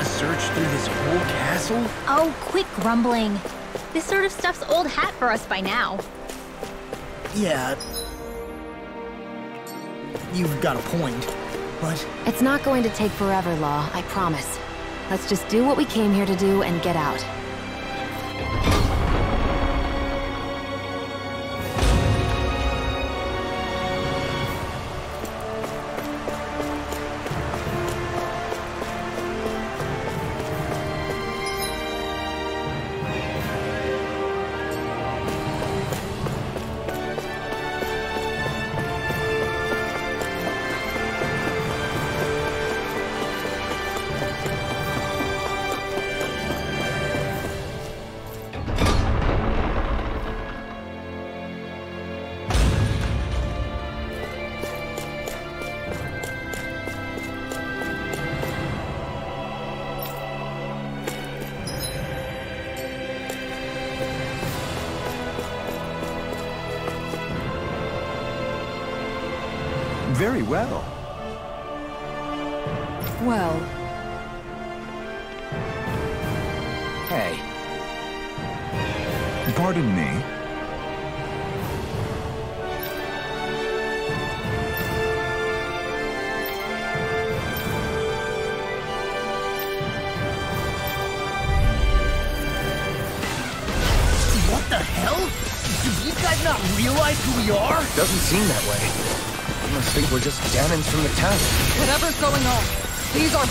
gonna search through this whole castle? Oh, quit grumbling. This sort of stuff's old hat for us by now. Yeah. You've got a point, but It's not going to take forever, Law, I promise. Let's just do what we came here to do and get out.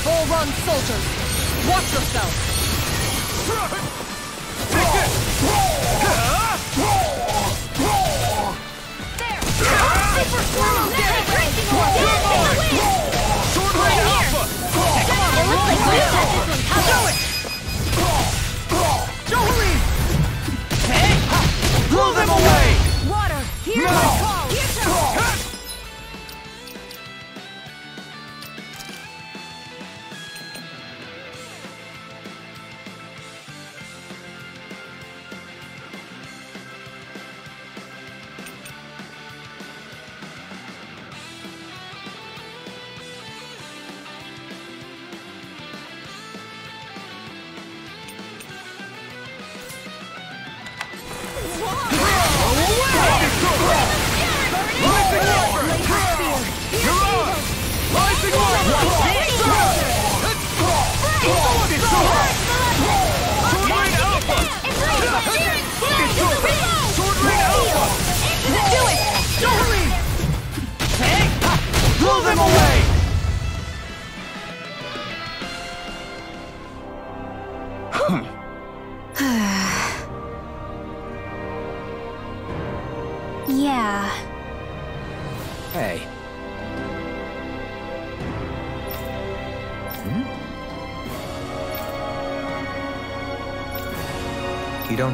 Vholran soldiers. Watch yourself.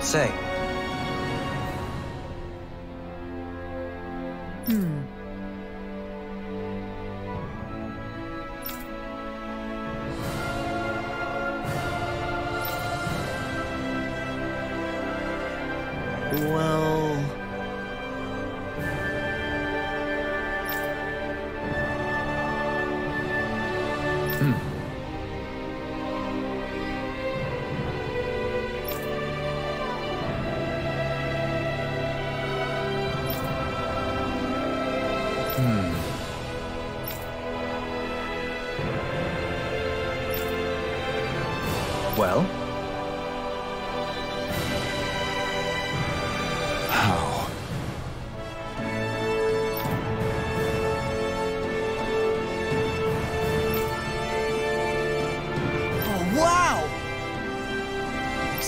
Say.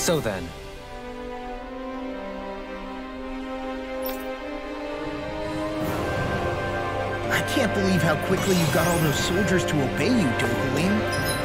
So then, I can't believe how quickly you got all those soldiers to obey you, Dokeling.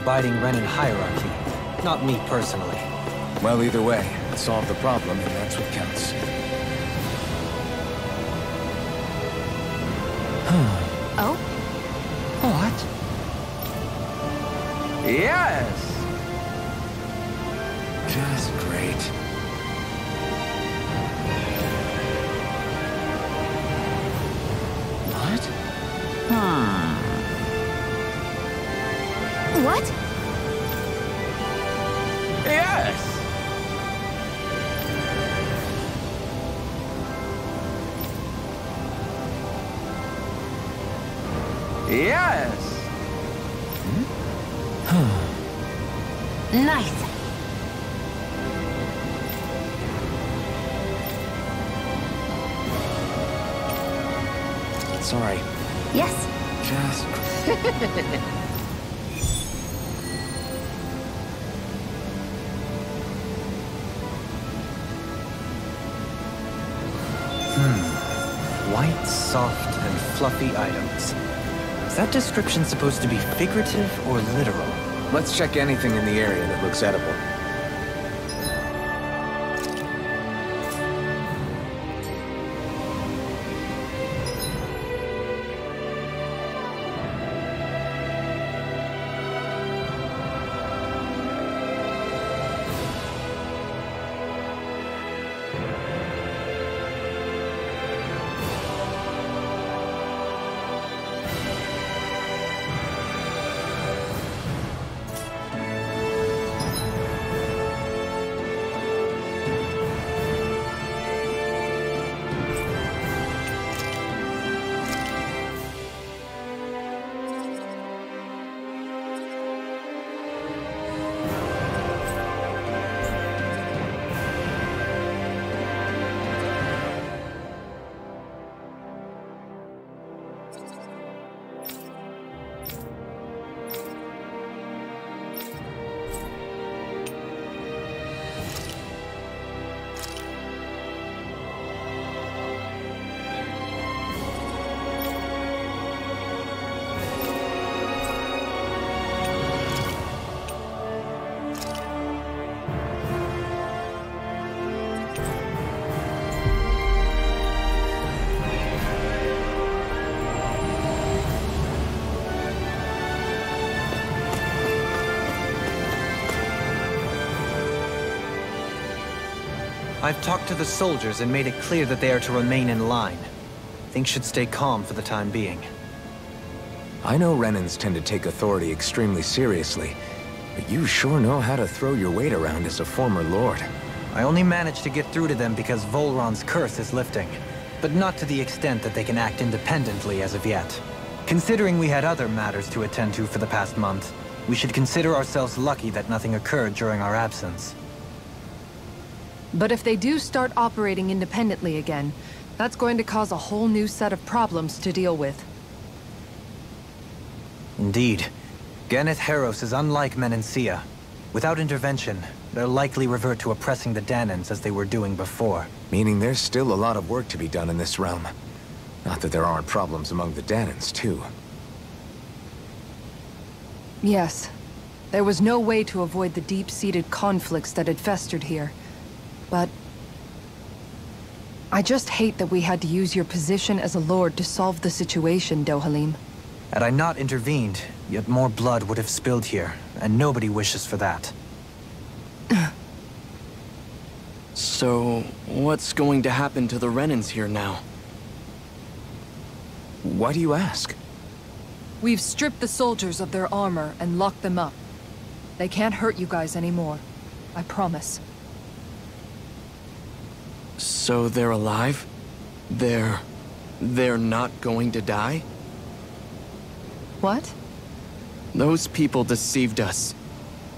Abiding Renan hierarchy, not me personally. Well, either way, it solved the problem, and that's what counts. Oh? What? Yes! Just great. That description supposed to be figurative or literal? Let's check anything in the area that looks edible. I've talked to the soldiers and made it clear that they are to remain in line. Things should stay calm for the time being. I know Renans tend to take authority extremely seriously, but you sure know how to throw your weight around as a former lord. I only managed to get through to them because Vholran's curse is lifting, but not to the extent that they can act independently as of yet. Considering we had other matters to attend to for the past month, we should consider ourselves lucky that nothing occurred during our absence. But if they do start operating independently again, that's going to cause a whole new set of problems to deal with. Indeed. Ganath Haros is unlike Menancia. Without intervention, they'll likely revert to oppressing the Dahnans as they were doing before. Meaning there's still a lot of work to be done in this realm. Not that there aren't problems among the Dahnans, too. Yes. There was no way to avoid the deep-seated conflicts that had festered here. But... I just hate that we had to use your position as a lord to solve the situation, Dohalim. Had I not intervened, yet more blood would have spilled here, and nobody wishes for that. So, what's going to happen to the Renans here now? Why do you ask? We've stripped the soldiers of their armor and locked them up. They can't hurt you guys anymore. I promise. So they're alive? They're... they're not going to die? What? Those people deceived us.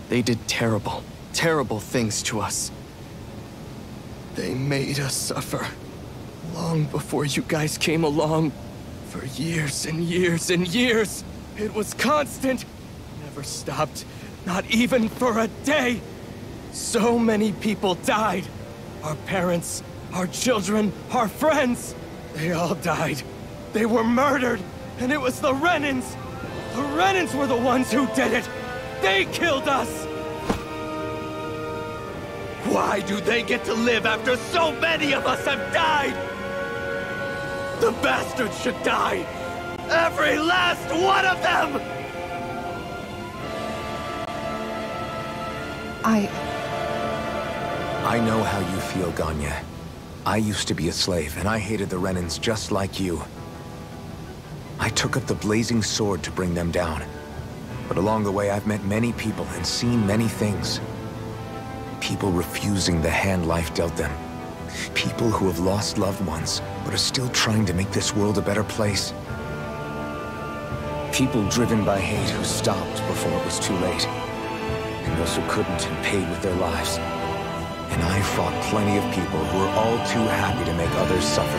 They did terrible, terrible things to us. They made us suffer. Long before you guys came along. For years and years and years. It was constant. Never stopped. Not even for a day. So many people died. Our parents, our children, our friends. They all died. They were murdered. And it was the Renans. The Renans were the ones who did it! They killed us! Why do they get to live after so many of us have died? The bastards should die! Every last one of them! I... I know how you feel, Ganya. I used to be a slave, and I hated the Renans just like you. I took up the blazing sword to bring them down. But along the way, I've met many people and seen many things. People refusing the hand life dealt them. People who have lost loved ones, but are still trying to make this world a better place. People driven by hate who stopped before it was too late. And those who couldn't and paid with their lives. And I fought plenty of people who were all too happy to make others suffer.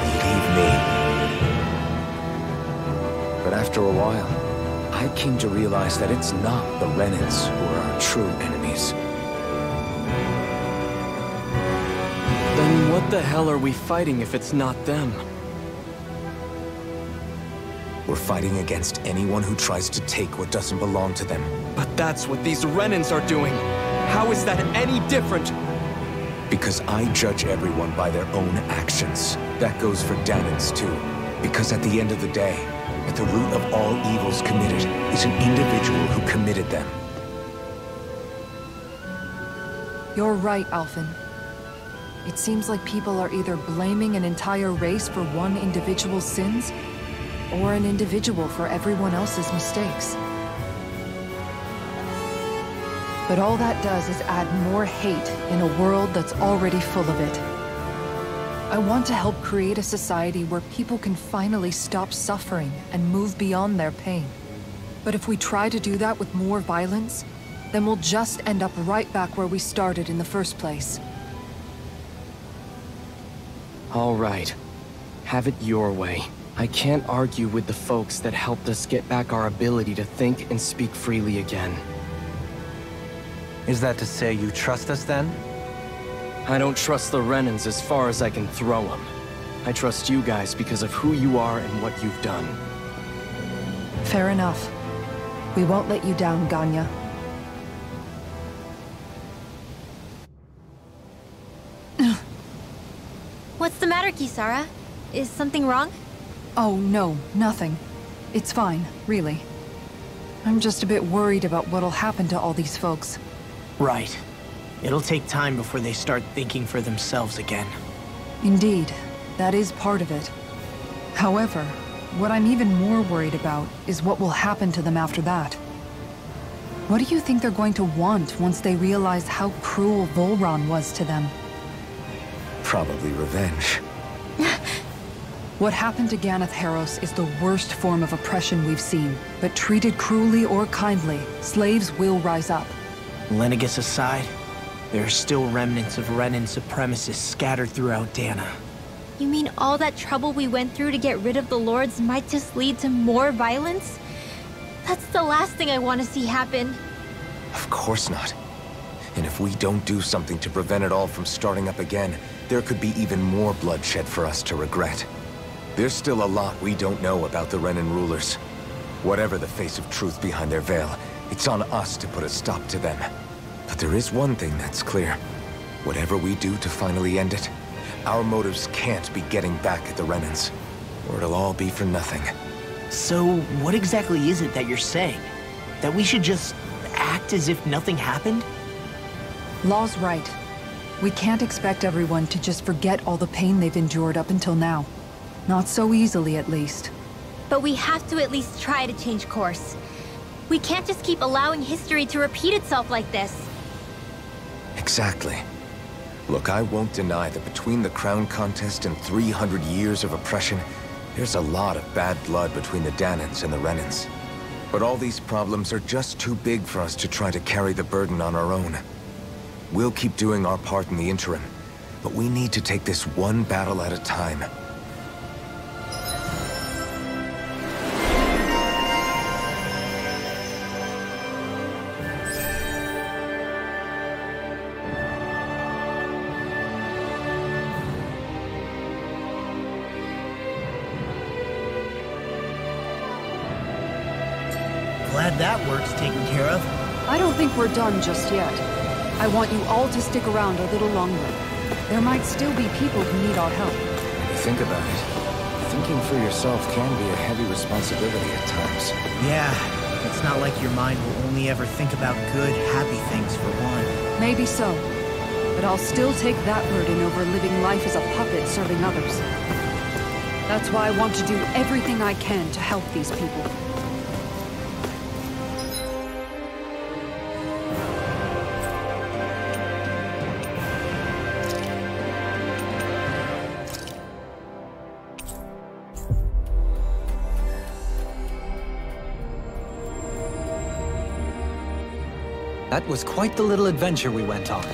Believe me. But after a while, I came to realize that it's not the Renans who are our true enemies. Then what the hell are we fighting if it's not them? We're fighting against anyone who tries to take what doesn't belong to them. But that's what these Renans are doing! How is that any different? Because I judge everyone by their own actions. That goes for Dahnans too. Because at the end of the day, at the root of all evils committed is an individual who committed them. You're right, Alphen. It seems like people are either blaming an entire race for one individual's sins, or an individual for everyone else's mistakes. But all that does is add more hate in a world that's already full of it. I want to help create a society where people can finally stop suffering and move beyond their pain. But if we try to do that with more violence, then we'll just end up right back where we started in the first place. All right. Have it your way. I can't argue with the folks that helped us get back our ability to think and speak freely again. Is that to say you trust us then? I don't trust the Renans as far as I can throw them. I trust you guys because of who you are and what you've done. Fair enough. We won't let you down, Ganya. What's the matter, Kisara? Is something wrong? Oh, no, nothing. It's fine, really. I'm just a bit worried about what'll happen to all these folks. Right. It'll take time before they start thinking for themselves again. Indeed, that is part of it. However, what I'm even more worried about is what will happen to them after that. What do you think they're going to want once they realize how cruel Vholran was to them? Probably revenge. What happened to Ganath Haros is the worst form of oppression we've seen, but treated cruelly or kindly, slaves will rise up. Lenegis aside, there are still remnants of Renan supremacists scattered throughout Dahna. You mean all that trouble we went through to get rid of the Lords might just lead to more violence? That's the last thing I want to see happen. Of course not. And if we don't do something to prevent it all from starting up again, there could be even more bloodshed for us to regret. There's still a lot we don't know about the Renan rulers. Whatever the face of truth behind their veil, it's on us to put a stop to them. But there is one thing that's clear. Whatever we do to finally end it, our motives can't be getting back at the Renans. Or it'll all be for nothing. So, what exactly is it that you're saying? That we should just act as if nothing happened? Law's right. We can't expect everyone to just forget all the pain they've endured up until now. Not so easily, at least. But we have to at least try to change course. We can't just keep allowing history to repeat itself like this. Exactly. Look, I won't deny that between the crown contest and 300 years of oppression, there's a lot of bad blood between the Dahnans and the Renans. But all these problems are just too big for us to try to carry the burden on our own. We'll keep doing our part in the interim, but we need to take this one battle at a time. Work's taken care of. I don't think we're done just yet. I want you all to stick around a little longer. There might still be people who need our help. When you think about it, thinking for yourself can be a heavy responsibility at times. Yeah, it's not like your mind will only ever think about good, happy things for one. Maybe so. But I'll still take that burden over living life as a puppet serving others. That's why I want to do everything I can to help these people. Was quite the little adventure we went on.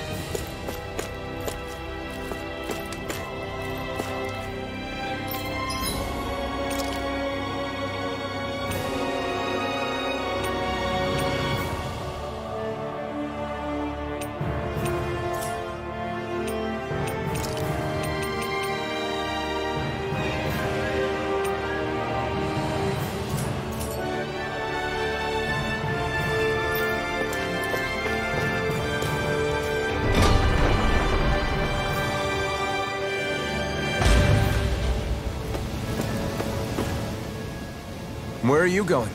You going?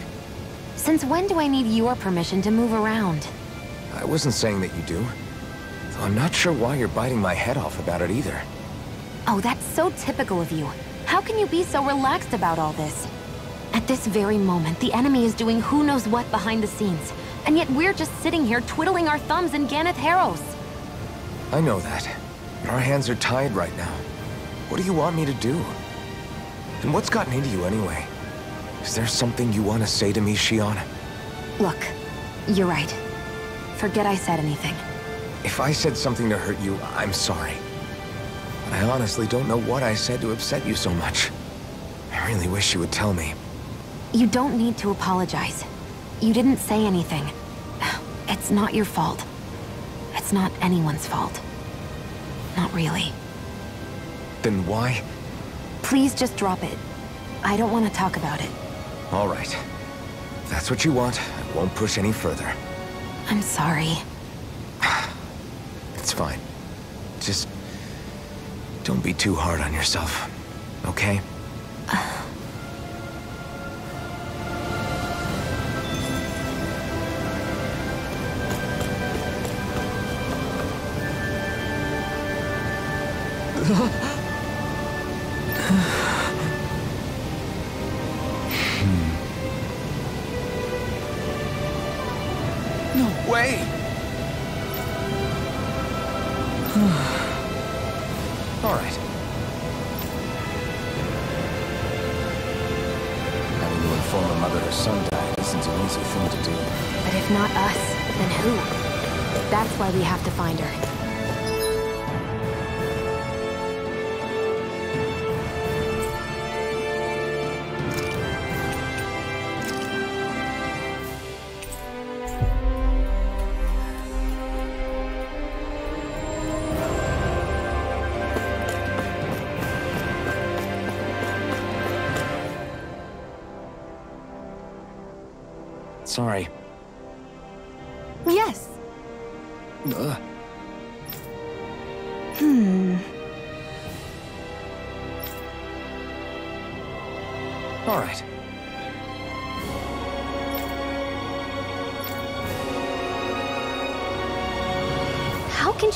Since when do I need your permission to move around? I wasn't saying that you do. Though I'm not sure why you're biting my head off about it either. Oh, that's so typical of you. How can you be so relaxed about all this? At this very moment, the enemy is doing who knows what behind the scenes. And yet we're just sitting here twiddling our thumbs in Ganath Haros. I know that. But our hands are tied right now. What do you want me to do? And what's gotten into you anyway? Is there something you want to say to me, Shionne? Look, you're right. Forget I said anything. If I said something to hurt you, I'm sorry. But I honestly don't know what I said to upset you so much. I really wish you would tell me. You don't need to apologize. You didn't say anything. It's not your fault. It's not anyone's fault. Not really. Then why? Please just drop it. I don't want to talk about it. All right. If that's what you want, I won't push any further. I'm sorry. It's fine. Just... Don't be too hard on yourself, okay?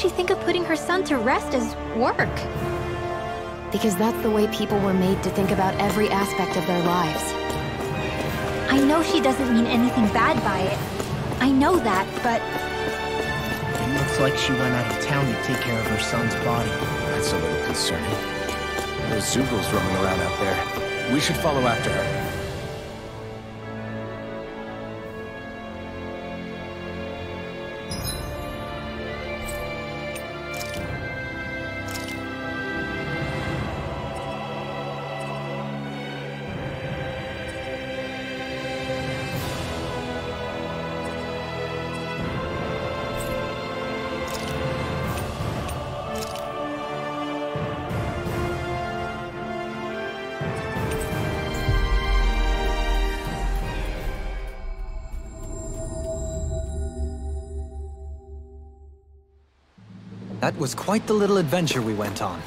She think of putting her son to rest as work? Because that's the way people were made to think about every aspect of their lives. I know she doesn't mean anything bad by it. I know that, but It looks like she went out of town to take care of her son's body. That's a little concerning. Those Zeugles roaming around out there. We should follow after her. That was quite the little adventure we went on.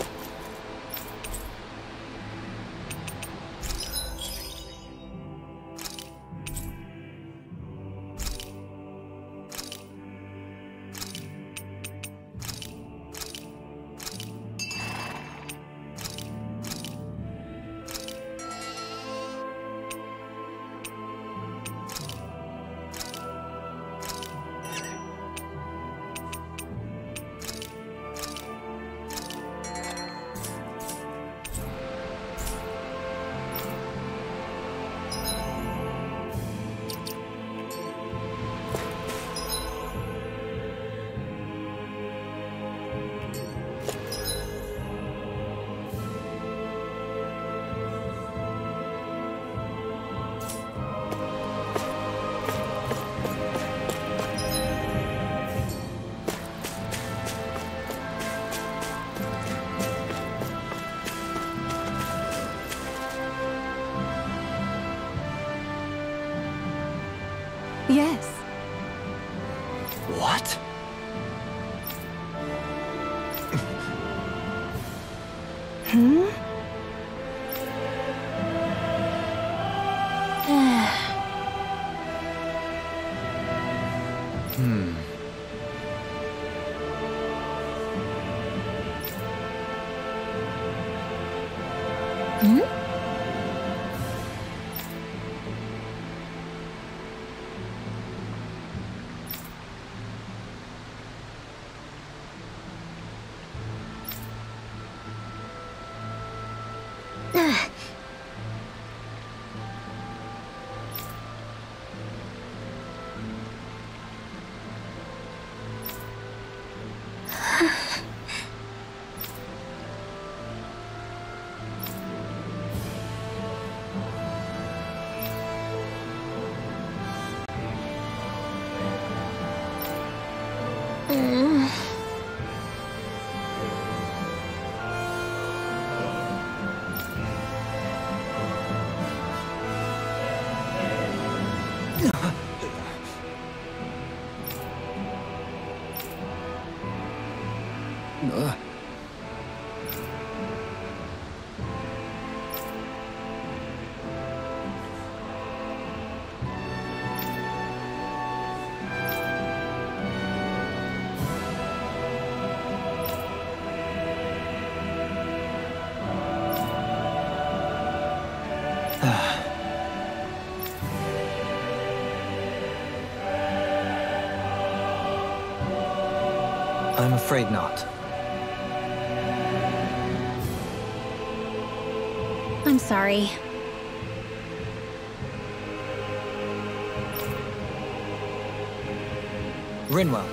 I'm afraid not. I'm sorry. Rinwell,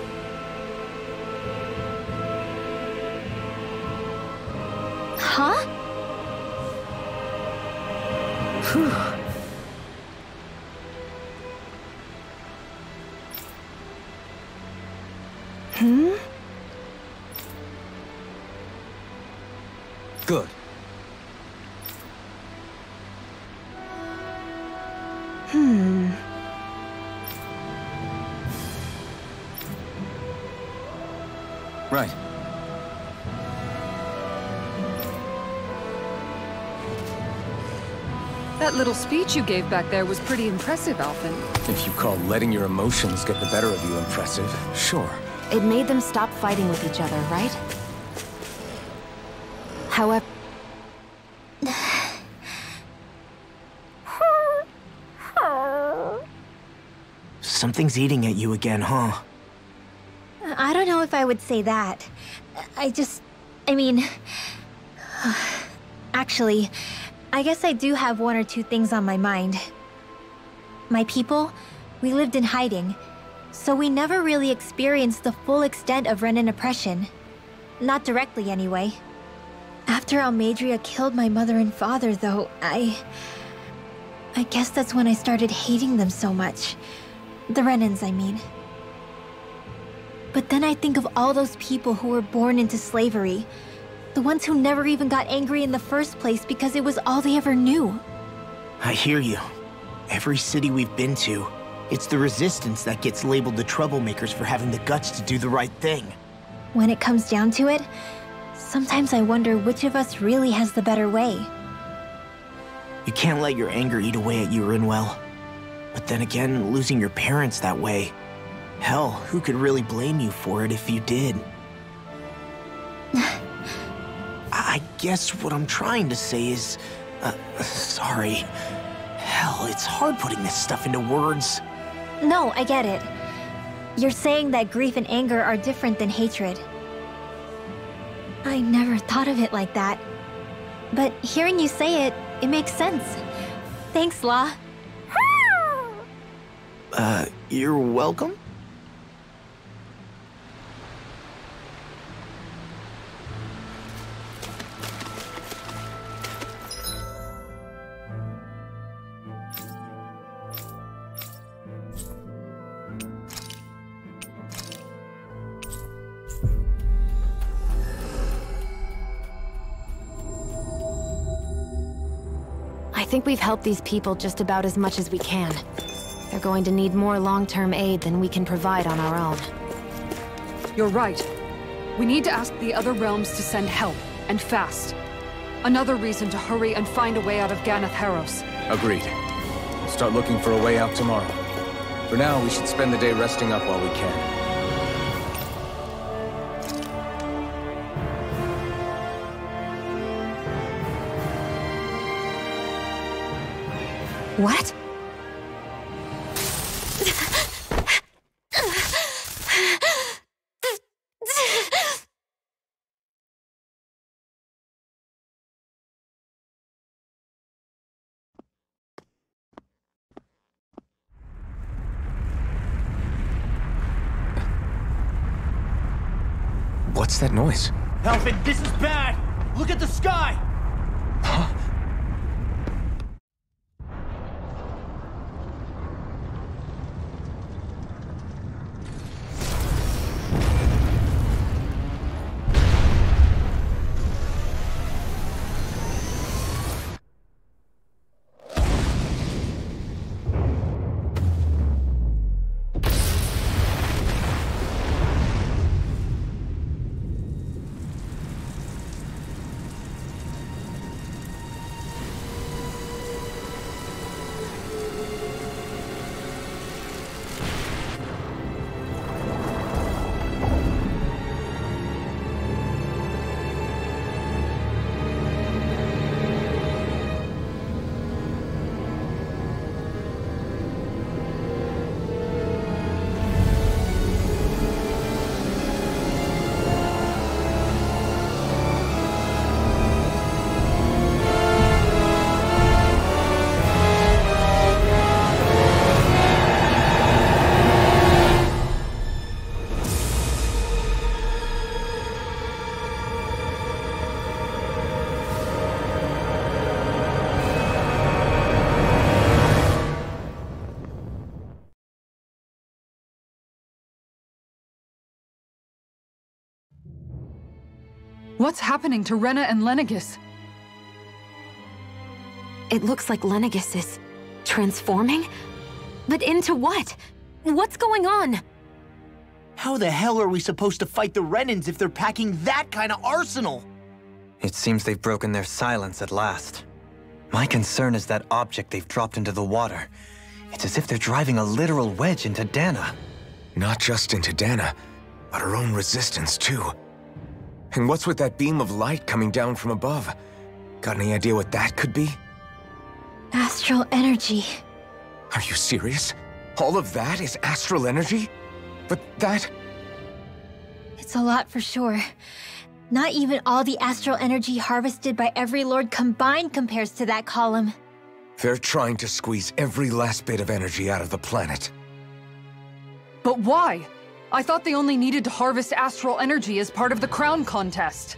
That little speech you gave back there was pretty impressive, Alphen. If you call letting your emotions get the better of you impressive, sure. It made them stop fighting with each other, right? However, Something's eating at you again, huh? I don't know if I would say that. I just. I mean. Actually, I guess I do have one or two things on my mind. My people, we lived in hiding, so we never really experienced the full extent of Renan oppression. Not directly, anyway. After Almeidrea killed my mother and father, though, I. I guess that's when I started hating them so much. The Renans, I mean. But then I think of all those people who were born into slavery. The ones who never even got angry in the first place because it was all they ever knew. I hear you. Every city we've been to, it's the resistance that gets labeled the troublemakers for having the guts to do the right thing. When it comes down to it, sometimes I wonder which of us really has the better way. You can't let your anger eat away at you, Rinwell. But then again, losing your parents that way. Hell, who could really blame you for it if you did? Guess what I'm trying to say is. Uh, sorry. Hell, it's hard putting this stuff into words. No, I get it. You're saying that grief and anger are different than hatred. I never thought of it like that. But hearing you say it, it makes sense. Thanks, Law. Uh, you're welcome? Think we've helped these people just about as much as we can. They're going to need more long-term aid than we can provide on our own. You're right. We need to ask the other realms to send help, and fast. Another reason to hurry and find a way out of Ganath Haros. Agreed. We'll start looking for a way out tomorrow. For now, we should spend the day resting up while we can. What? What's that noise? Alphen, this is bad! Look at the sky! What's happening to Rena and Lenegis? It looks like Lenegis is... transforming? But into what? What's going on? How the hell are we supposed to fight the Renans if they're packing that kind of arsenal? It seems they've broken their silence at last. My concern is that object they've dropped into the water. It's as if they're driving a literal wedge into Dahna. Not just into Dahna, but our own resistance, too. And what's with that beam of light coming down from above? Got any idea what that could be? Astral energy. Are you serious? All of that is astral energy? But that... It's a lot for sure. Not even all the astral energy harvested by every lord combined compares to that column. They're trying to squeeze every last bit of energy out of the planet. But why? I thought they only needed to harvest astral energy as part of the crown contest.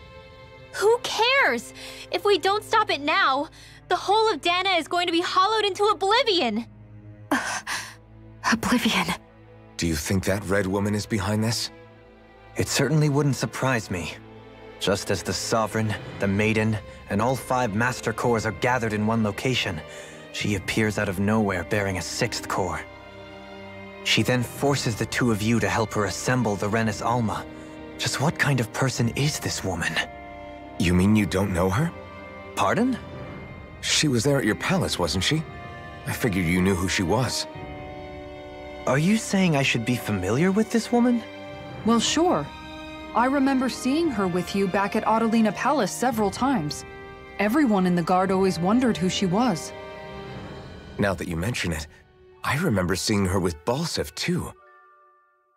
Who cares? If we don't stop it now, the whole of Dahna is going to be hollowed into oblivion. Oblivion. Do you think that red woman is behind this? It certainly wouldn't surprise me. Just as the Sovereign, the Maiden, and all five Master Cores are gathered in one location, she appears out of nowhere bearing a sixth core. She then forces the two of you to help her assemble the Renis Alma. Just what kind of person is this woman? You mean you don't know her? Pardon? She was there at your palace, wasn't she? I figured you knew who she was. Are you saying I should be familiar with this woman? Well, sure. I remember seeing her with you back at Adelina Palace several times. Everyone in the guard always wondered who she was. Now that you mention it, I remember seeing her with Balseph too.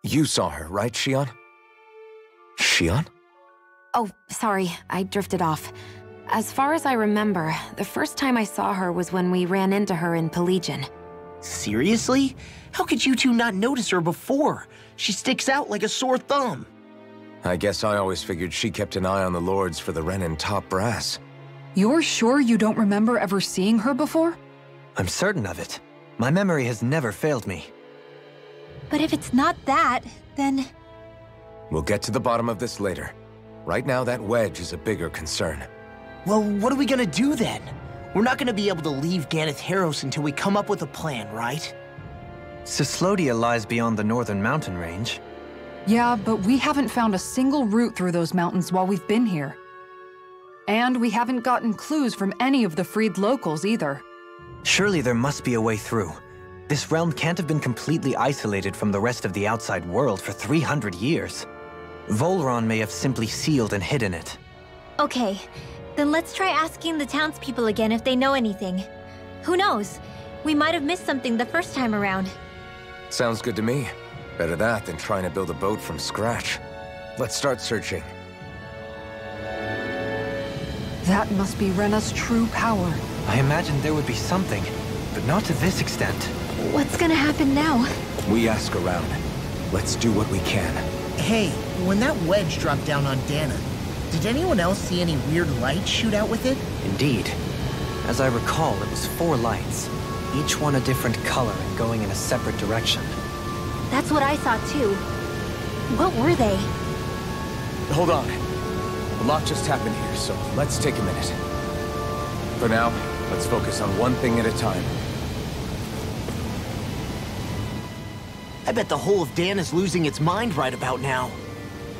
You saw her, right, Shionne? Shionne? Oh, sorry, I drifted off. As far as I remember, the first time I saw her was when we ran into her in Pelegion. Seriously? How could you two not notice her before? She sticks out like a sore thumb. I guess I always figured she kept an eye on the lords for the Renan top brass. You're sure you don't remember ever seeing her before? I'm certain of it. My memory has never failed me. But if it's not that, then... We'll get to the bottom of this later. Right now, that wedge is a bigger concern. Well, what are we gonna do then? We're not gonna be able to leave Ganath Haros until we come up with a plan, right? Cyslodia lies beyond the northern mountain range. Yeah, but we haven't found a single route through those mountains while we've been here. And we haven't gotten clues from any of the freed locals either. Surely there must be a way through. This realm can't have been completely isolated from the rest of the outside world for 300 years. Vholran may have simply sealed and hidden it. Okay, then let's try asking the townspeople again if they know anything. Who knows? We might have missed something the first time around. Sounds good to me. Better that than trying to build a boat from scratch. Let's start searching. That must be Rena's true power. I imagined there would be something, but not to this extent. What's gonna happen now? We ask around. Let's do what we can. Hey, when that wedge dropped down on Dahna, did anyone else see any weird lights shoot out with it? Indeed. As I recall, it was four lights, each one a different color and going in a separate direction. That's what I saw too. What were they? Hold on. A lot just happened here, so let's take a minute. For now, let's focus on one thing at a time. I bet the whole of Dan is losing its mind right about now.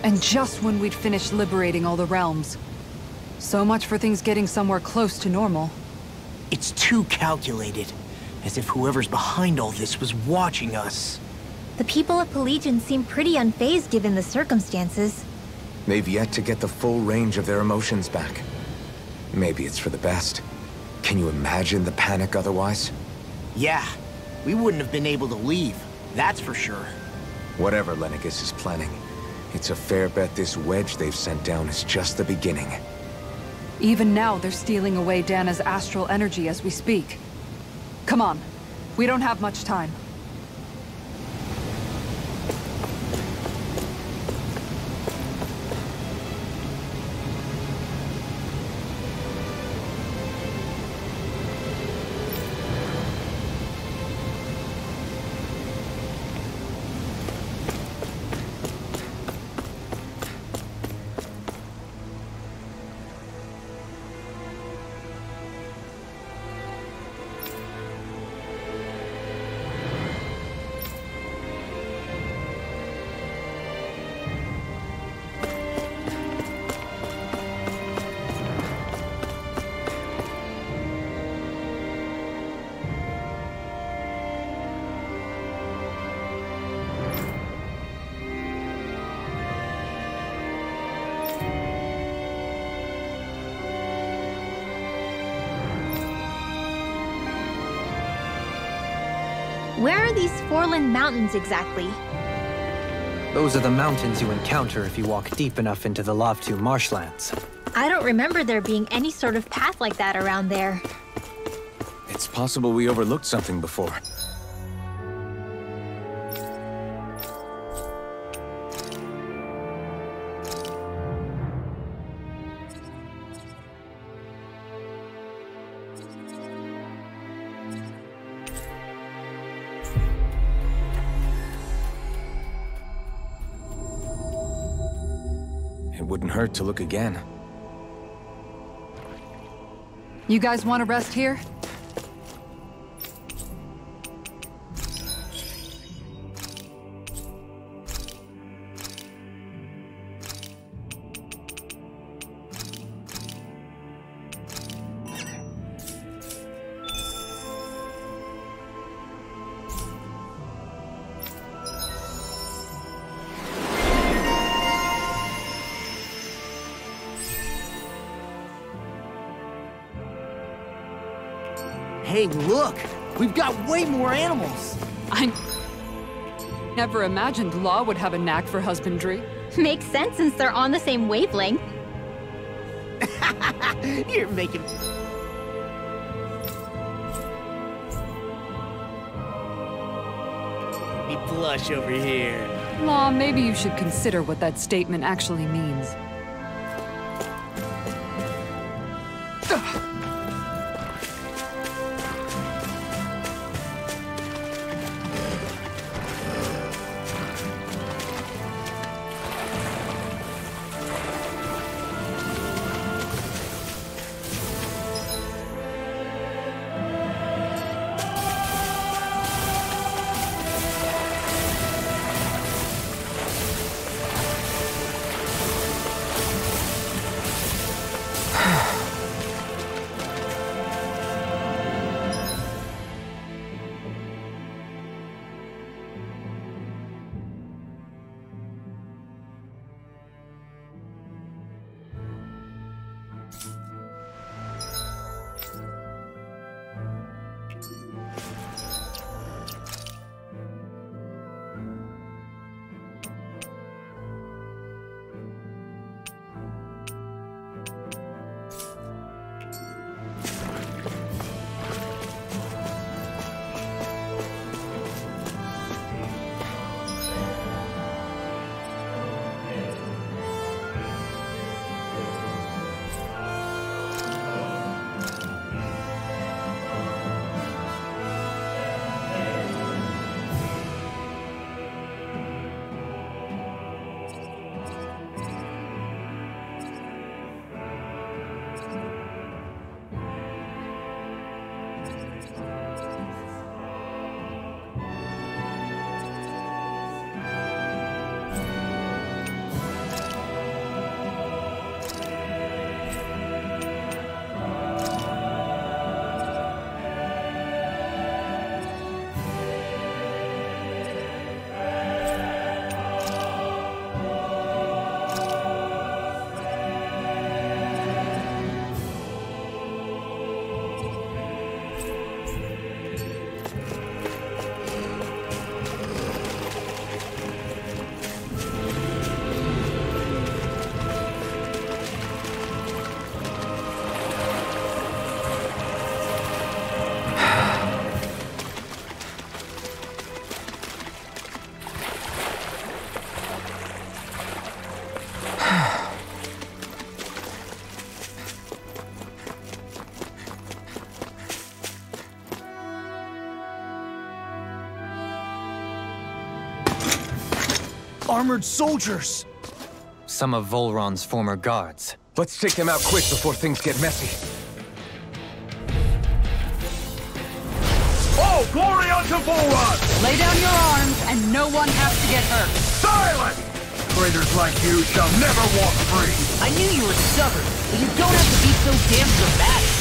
And just when we'd finished liberating all the realms. So much for things getting somewhere close to normal. It's too calculated. As if whoever's behind all this was watching us. The people of Pelegion seem pretty unfazed given the circumstances. They've yet to get the full range of their emotions back. Maybe it's for the best. Can you imagine the panic otherwise? Yeah, we wouldn't have been able to leave, that's for sure. Whatever Lenegis is planning, it's a fair bet this wedge they've sent down is just the beginning. Even now, they're stealing away Dahna's astral energy as we speak. Come on. We don't have much time. Are Forland Mountains exactly? Those are the mountains you encounter if you walk deep enough into the Lovtu marshlands. I don't remember there being any sort of path like that around there. It's possible we overlooked something before. To look again. You guys want to rest here? We've got way more animals! I never imagined Law would have a knack for husbandry. Makes sense since they're on the same wavelength. You're making... me blush over here. Law, maybe you should consider what that statement actually means. Armored soldiers! Some of Vholran's former guards. Let's take them out quick before things get messy. Oh, glory unto Vholran! Lay down your arms, and no one has to get hurt. Silent! Traitors like you shall never walk free! I knew you were stubborn, but you don't have to be so damn dramatic.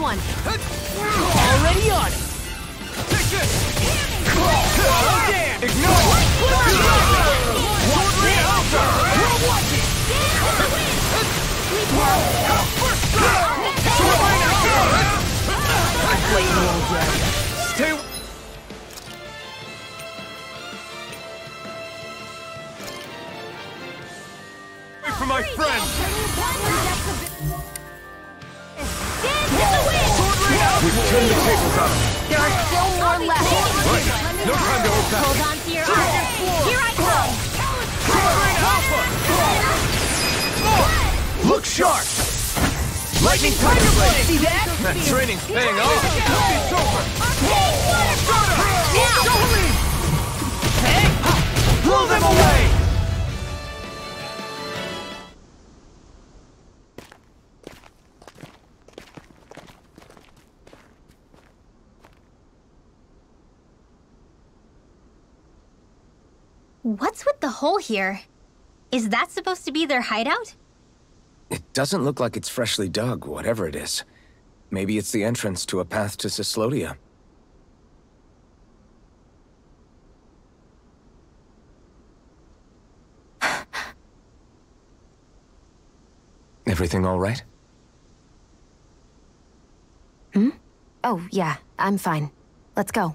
one. Already on it! Take this! Oh, damn! Ignore! Sword Rain Alpha! We'll watch it! Sword Rain Alpha! Blame old dragon. Stay... Away from my friend! We've turned the tables on them. There are still more left. Right, no time to hold back. Hold on to your armor. Here I come! Look sharp! Lightning Tiger Blade! See that? That training's paying off! Over. Now. Blow them away! What's with the hole here? Is that supposed to be their hideout? It doesn't look like it's freshly dug, whatever it is. Maybe it's the entrance to a path to Cyslodia. Everything all right? Hmm? Oh, yeah, I'm fine. Let's go.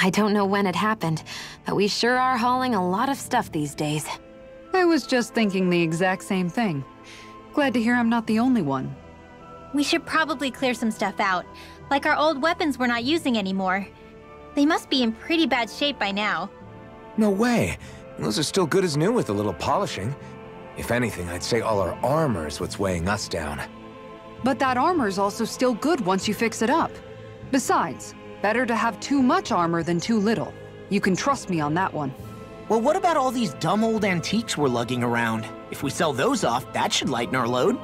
I don't know when it happened, but we sure are hauling a lot of stuff these days. I was just thinking the exact same thing. Glad to hear I'm not the only one. We should probably clear some stuff out, like our old weapons we're not using anymore. They must be in pretty bad shape by now. No way. Those are still good as new with a little polishing. If anything, I'd say all our armor is what's weighing us down. But that armor's also still good once you fix it up. Besides, better to have too much armor than too little. You can trust me on that one. Well, what about all these dumb old antiques we're lugging around? If we sell those off, that should lighten our load.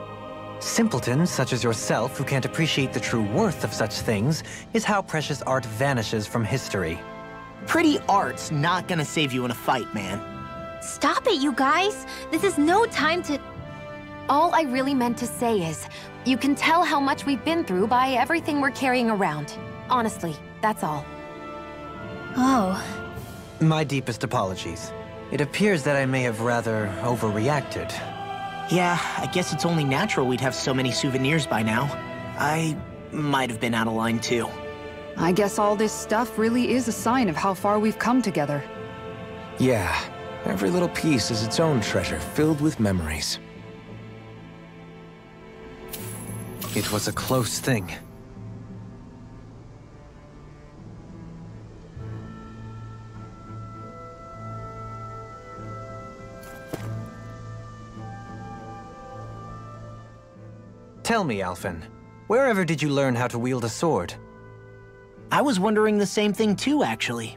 Simpletons such as yourself who can't appreciate the true worth of such things is how precious art vanishes from history. Pretty art's not gonna save you in a fight, man. Stop it, you guys! This is no time to. All I really meant to say is, you can tell how much we've been through by everything we're carrying around. Honestly, that's all. Oh. My deepest apologies. It appears that I may have rather overreacted. Yeah, I guess it's only natural we'd have so many souvenirs by now. I might have been out of line too. I guess all this stuff really is a sign of how far we've come together. Yeah, every little piece is its own treasure filled with memories. It was a close thing. Tell me, Alphen, wherever did you learn how to wield a sword? I was wondering the same thing too, actually.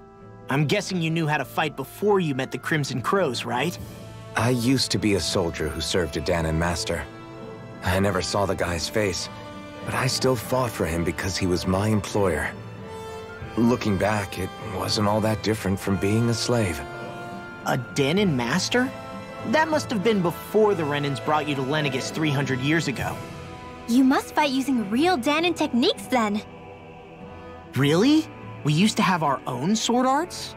I'm guessing you knew how to fight before you met the Crimson Crows, right? I used to be a soldier who served a Dahnan master. I never saw the guy's face, but I still fought for him because he was my employer. Looking back, it wasn't all that different from being a slave. A Dahnan master? That must have been before the Renans brought you to Lenegis 300 years ago. You must fight using real Dahnan techniques then. Really? We used to have our own sword arts?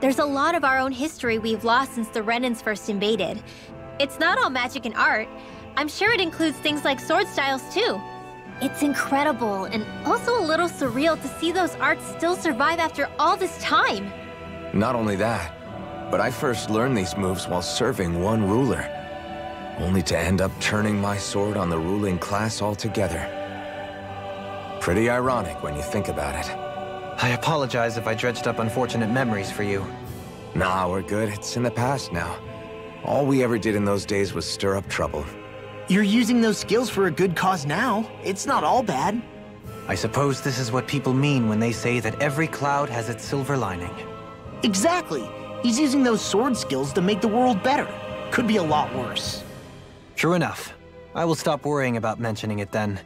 There's a lot of our own history we've lost since the Renans first invaded. It's not all magic and art. I'm sure it includes things like sword styles too. It's incredible and also a little surreal to see those arts still survive after all this time. Not only that, but I first learned these moves while serving one ruler. Only to end up turning my sword on the ruling class altogether. Pretty ironic when you think about it. I apologize if I dredged up unfortunate memories for you. Nah, we're good. It's in the past now. All we ever did in those days was stir up trouble. You're using those skills for a good cause now. It's not all bad. I suppose this is what people mean when they say that every cloud has its silver lining. Exactly. He's using those sword skills to make the world better. Could be a lot worse. True enough. I will stop worrying about mentioning it then.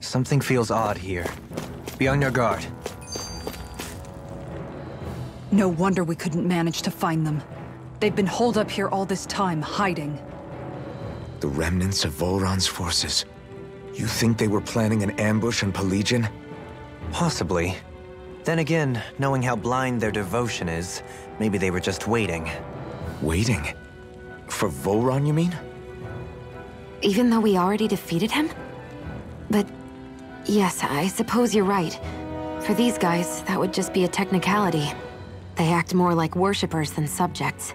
Something feels odd here. Be on your guard. No wonder we couldn't manage to find them. They've been holed up here all this time, hiding. The remnants of Vholran's forces. You think they were planning an ambush on Pelegion? Possibly. Then again, knowing how blind their devotion is, maybe they were just waiting. Waiting? For Vholran, you mean? Even though we already defeated him? But yes, I suppose you're right. For these guys, that would just be a technicality. They act more like worshippers than subjects.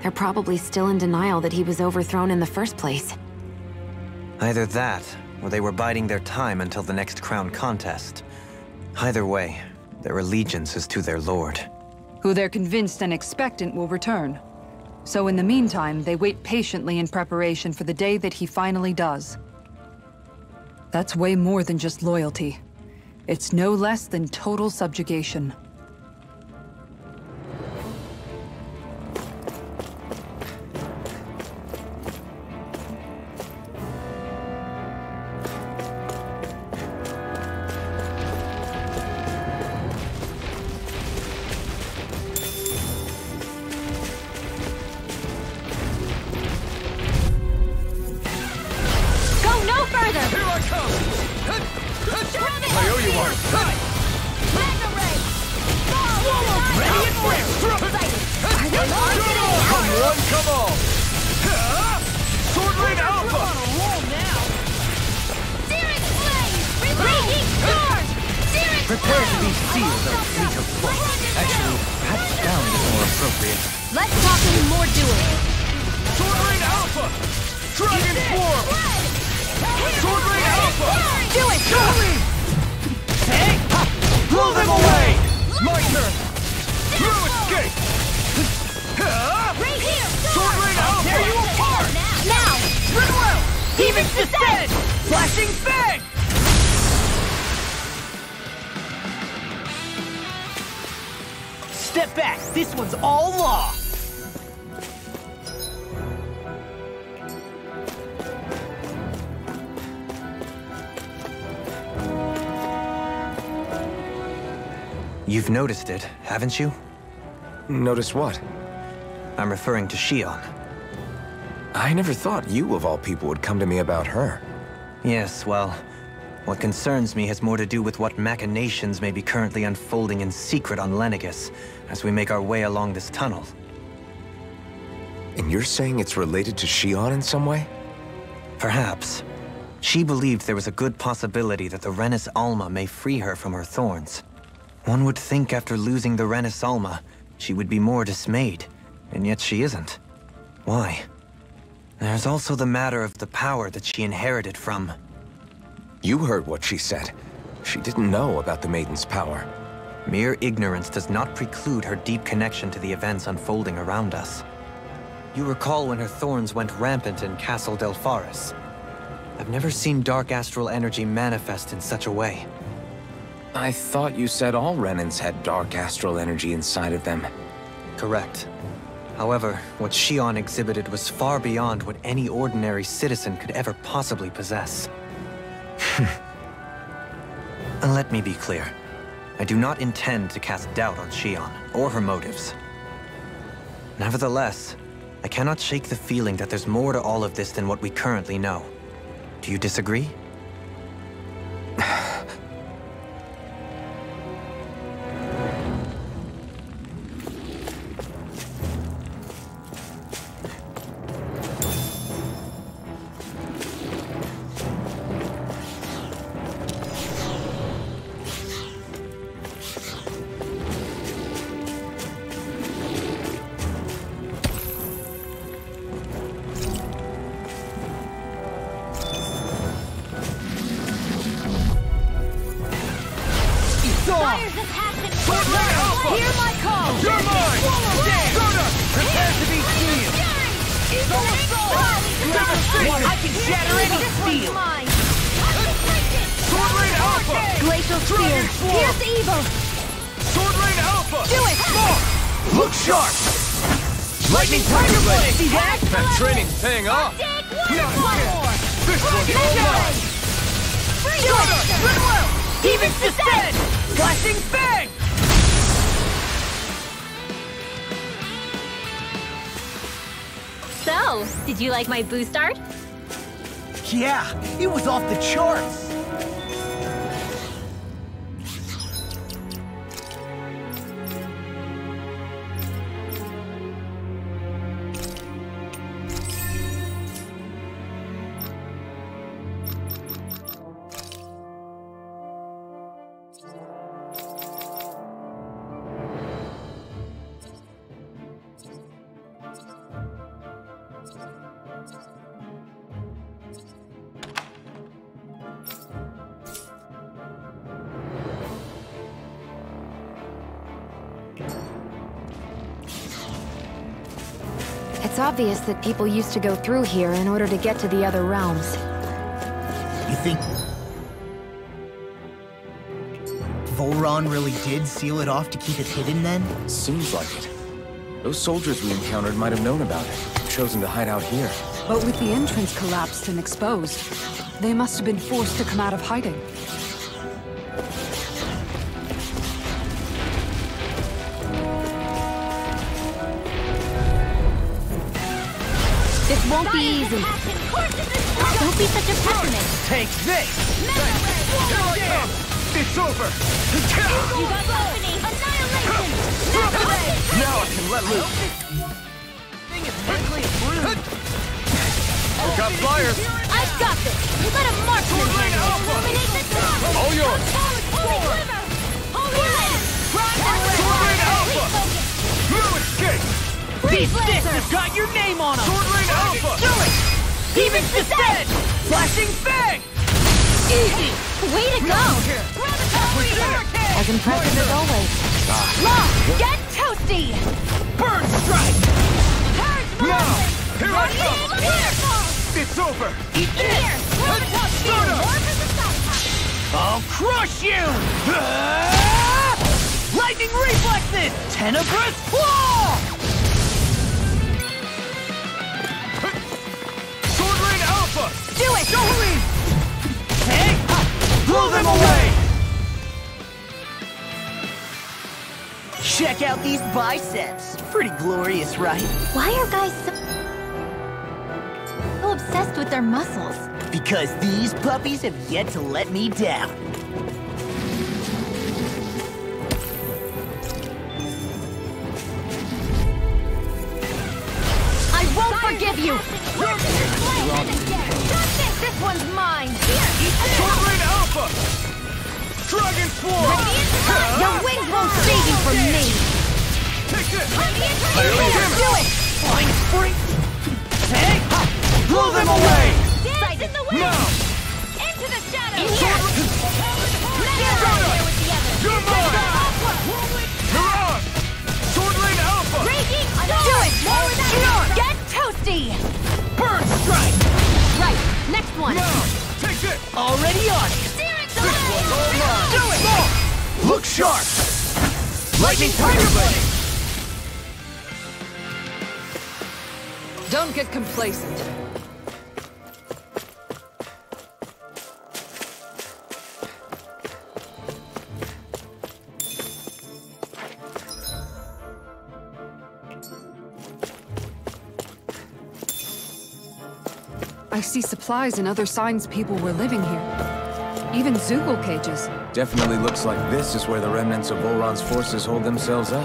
They're probably still in denial that he was overthrown in the first place. Either that, or they were biding their time until the next crown contest. Either way, their allegiance is to their lord. Who they're convinced and expectant will return. So in the meantime, they wait patiently in preparation for the day that he finally does. That's way more than just loyalty. It's no less than total subjugation. You've noticed it, haven't you? Notice what? I'm referring to Shionne. I never thought you, of all people, would come to me about her. Yes, well, what concerns me has more to do with what machinations may be currently unfolding in secret on Lenegis as we make our way along this tunnel. And you're saying it's related to Shionne in some way? Perhaps. She believed there was a good possibility that the Renis Alma may free her from her thorns. One would think after losing the Renis Alma, she would be more dismayed, and yet she isn't. Why? There's also the matter of the power that she inherited from... You heard what she said. She didn't know about the Maiden's power. Mere ignorance does not preclude her deep connection to the events unfolding around us. You recall when her thorns went rampant in Castle Delpharis. I've never seen dark astral energy manifest in such a way. I thought you said all Renans had dark astral energy inside of them. Correct. However, what Shionne exhibited was far beyond what any ordinary citizen could ever possibly possess. Let me be clear. I do not intend to cast doubt on Shionne, or her motives. Nevertheless, I cannot shake the feeling that there's more to all of this than what we currently know. Do you disagree? my boost art? Yeah, it was off the charts. It's obvious that people used to go through here in order to get to the other realms. You think... Vholran really did seal it off to keep it hidden then? Seems like it. Those soldiers we encountered might have known about it, chosen to hide out here. But with the entrance collapsed and exposed, they must have been forced to come out of hiding. This won't be easy. Don't be such a pessimist. Take this! Here I come! It's over! You got company. Annihilation. Now I can let loose! We got flyers! I've got this. Let him march in Swordling hand. Alpha! Illuminate the dark. All yours! Holy quiver. Holy land. Swordling Alpha! No escape! These sticks have got your name on them! Swordling Alpha! Do it! Demons descend. Flashing Fang! Easy. Way to go. As impressive as always. Law, get toasty. Burn Strike! Now! Here I come! It's over! Eat here. Prototype speed. Soda. More for society. I'll crush you! Ah! Lightning reflexes! Tenebrous claw! Do Hey! Blow them away! Check out these biceps. Pretty glorious, right? Why are guys so, so obsessed with their muscles? Because these puppies have yet to let me down. I won't forgive you. This one's mine. Swordling Alpha! Dragon Swarm! Your wings won't save you from me. Take this! Do it. Flying Sprint! Hey! Blow them away! Dance in the wind. Now! Into the shadows. In here. Get right there with the others. You're mine! This! Already on it. Do it! Look sharp! Lightning Tiger Blade! Don't get complacent. See supplies and other signs people were living here. Even Zeugle cages. Definitely looks like this is where the remnants of Vholran's forces hold themselves up.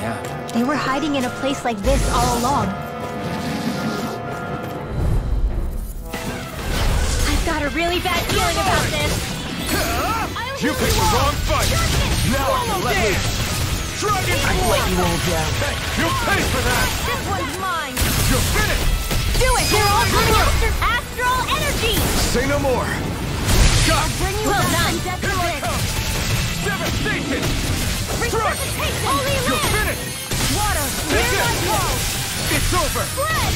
Yeah. They were hiding in a place like this all along. I've got a really bad feeling about this. You picked the wrong fight! Now I can let loose! Dragon I'd let you all down. You'll pay for that! This one's mine. You're finished! Do it. They're all coming after astral energy. Say no more! Got! Bring you well done. Here I come! Devastation! Struck! Holy You're land. finished! Water. Take Here's my it. flow. It's over! Blood.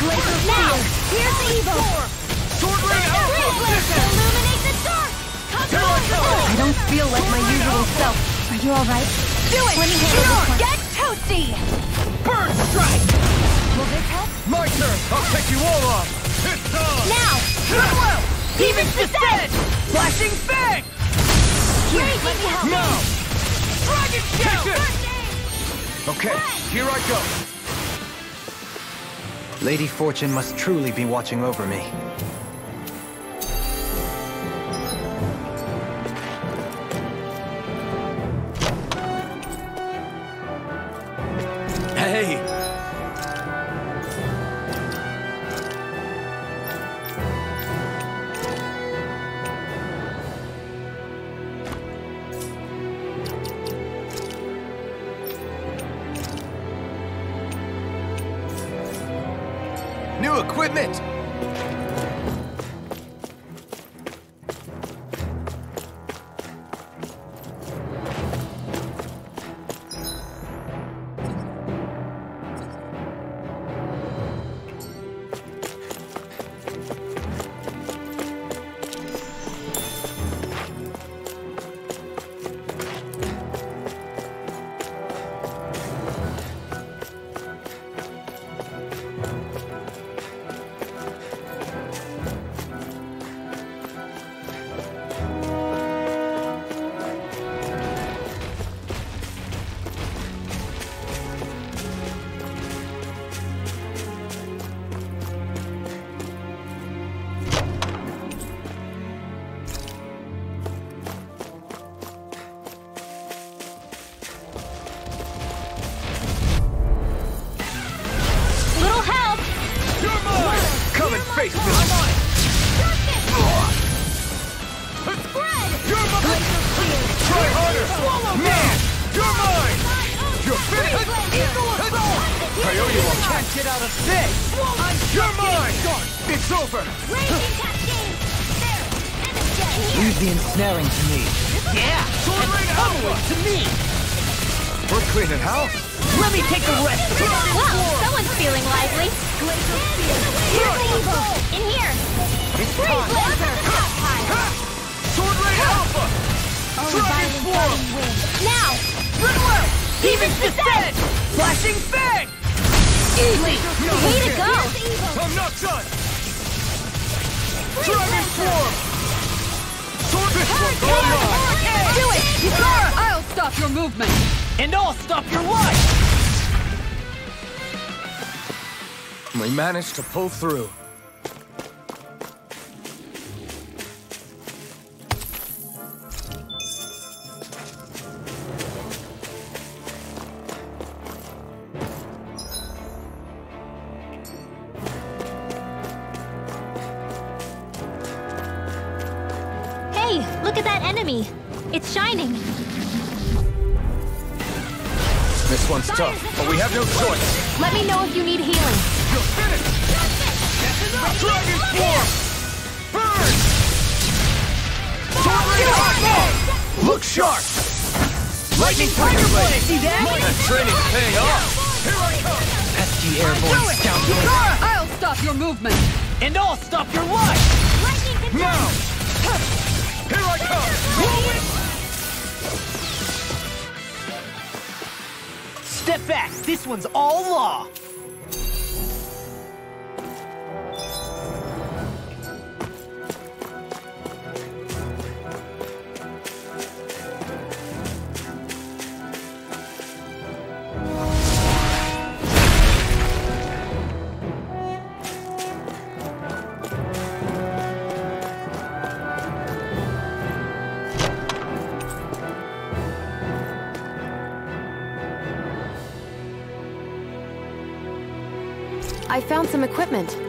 Glacier now. Here's the Evo. Swordling Alpha! Blazer. Illuminate the dark. Come Here I on. come! I don't feel like my usual self. Are you all right? Do it. Let me handle this one. Get toasty. Burn Strike! Will this help? My turn! I'll take you all on! It's on! Now. Well! Demons descend. Flashing Fang! Raging hell. Now! Dragon Take shell. this! Okay, here I go! Lady Fortune must truly be watching over me. Managed to pull through. I found some equipment.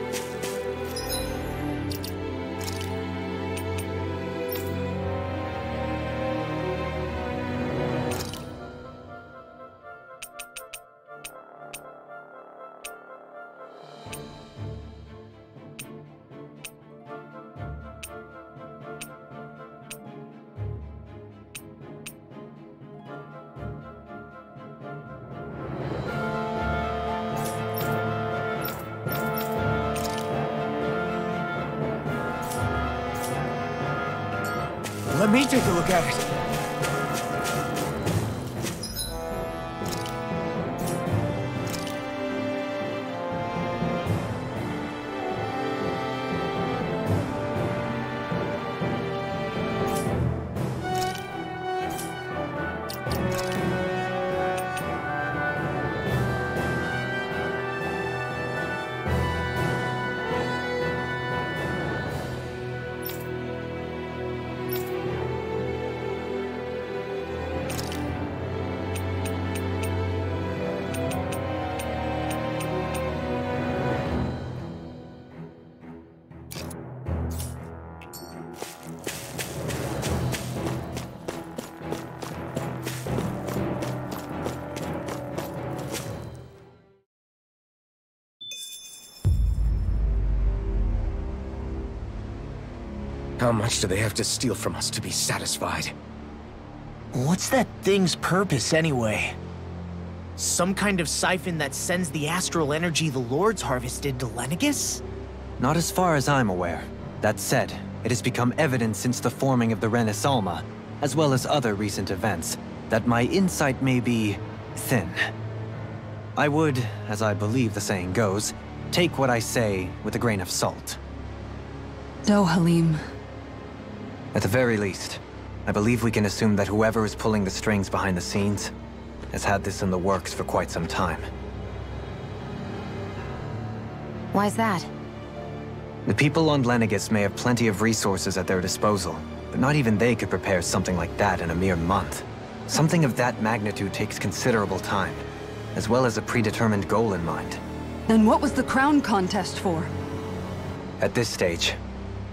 Much do they have to steal from us to be satisfied? What's that thing's purpose anyway? Some kind of siphon that sends the astral energy the Lords harvested to Lenegis? Not as far as I'm aware. That said, it has become evident since the forming of the Renaissalma, as well as other recent events, that my insight may be thin. I would, as I believe the saying goes, take what I say with a grain of salt. No, Halim. At the very least, I believe we can assume that whoever is pulling the strings behind the scenes has had this in the works for quite some time. Why's that? The people on Lenegis may have plenty of resources at their disposal, but not even they could prepare something like that in a mere month. Something of that magnitude takes considerable time, as well as a predetermined goal in mind. Then what was the crown contest for? At this stage,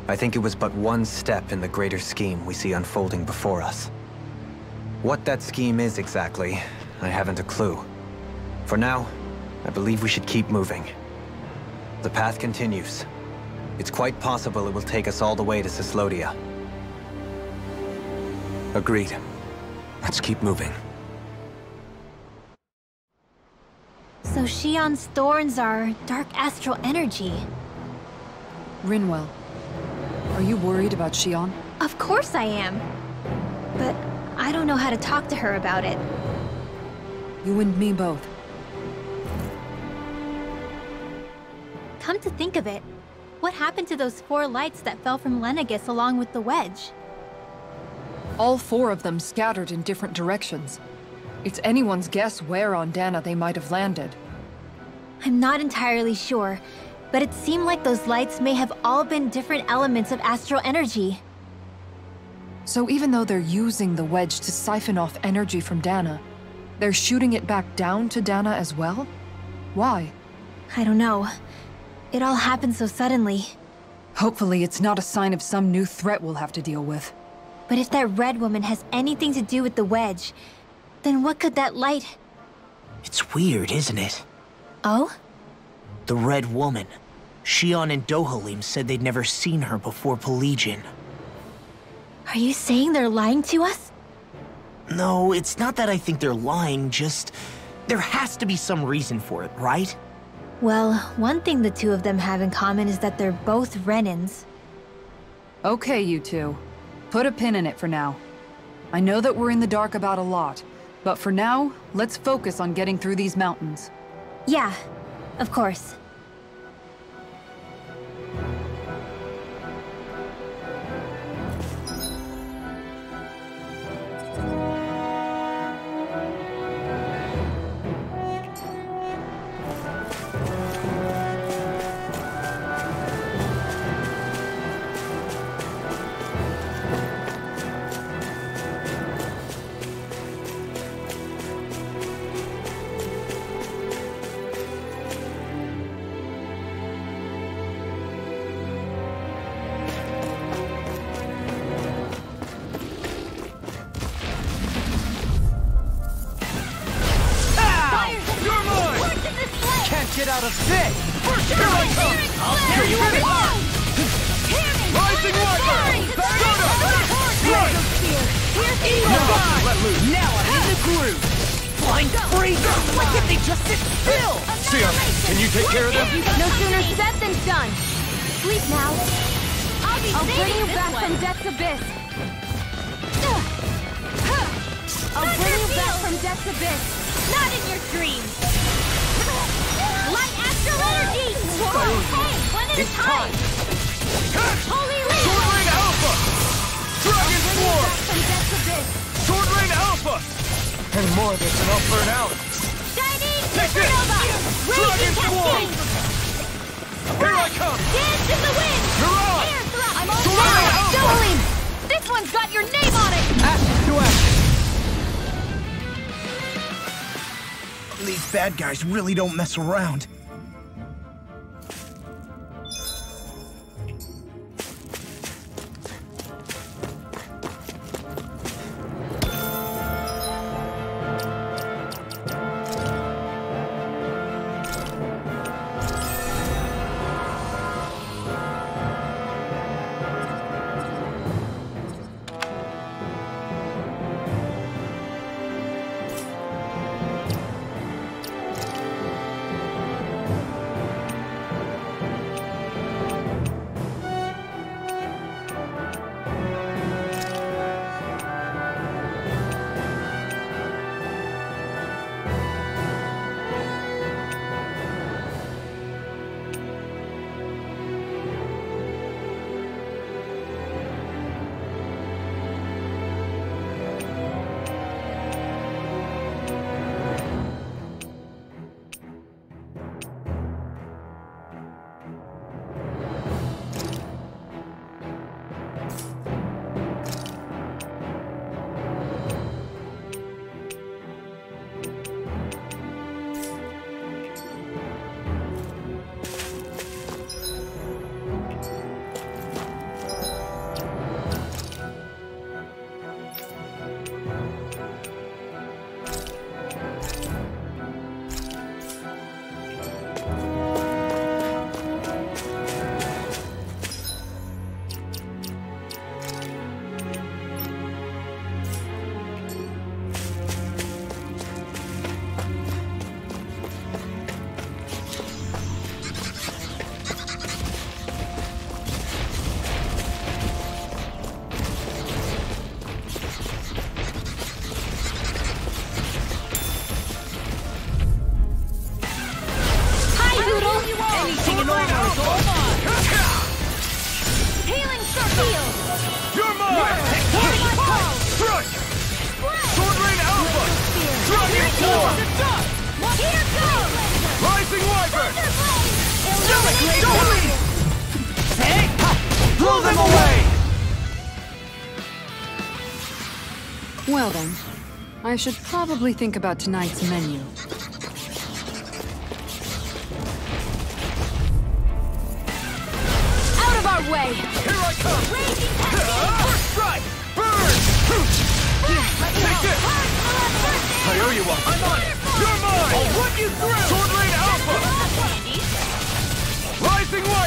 I think it was but one step in the greater scheme we see unfolding before us. What that scheme is exactly, I haven't a clue. For now, I believe we should keep moving. The path continues. It's quite possible it will take us all the way to Cyslodia. Agreed. Let's keep moving. So Shionne's thorns are dark astral energy. Rinwell, are you worried about Shionne? Of course I am. But I don't know how to talk to her about it. You and me both. Come to think of it, what happened to those four lights that fell from Lenegis along with the wedge? All four of them scattered in different directions. It's anyone's guess where on Dahna they might have landed. I'm not entirely sure, but it seemed like those lights may have all been different elements of astral energy. So even though they're using the wedge to siphon off energy from Dahna, they're shooting it back down to Dahna as well? Why? I don't know. It all happened so suddenly. Hopefully it's not a sign of some new threat we'll have to deal with. But if that red woman has anything to do with the wedge, then what could that light... It's weird, isn't it? Oh? The Red Woman. Shionne and Dohalim said they'd never seen her before Pelegion. Are you saying they're lying to us? No, it's not that I think they're lying, just... There has to be some reason for it, right? Well, one thing the two of them have in common is that they're both Renans. Okay, you two. Put a pin in it for now. I know that we're in the dark about a lot, but for now, let's focus on getting through these mountains. Yeah, of course. Than done. Sleep now. I'll be I'll bring you back this from. Death's Abyss. I'll bring you back from Death's Abyss. Not in your dreams! Light astral energy! Whoa. Hey, one at a time! Holy Sword Rain! Alpha! Dragon Swarm! from Death's Abyss. Sword Rain Alpha! And more of this and I'll burn out. Shining! Supernova! Dragon! Cascade! Here I come! Dance in the wind! You're on! Air thrust! I'm on Sword fire! Rain This one's got your name on it! Action to action! These bad guys really don't mess around. Blow them away! Well then, I should probably think about tonight's menu.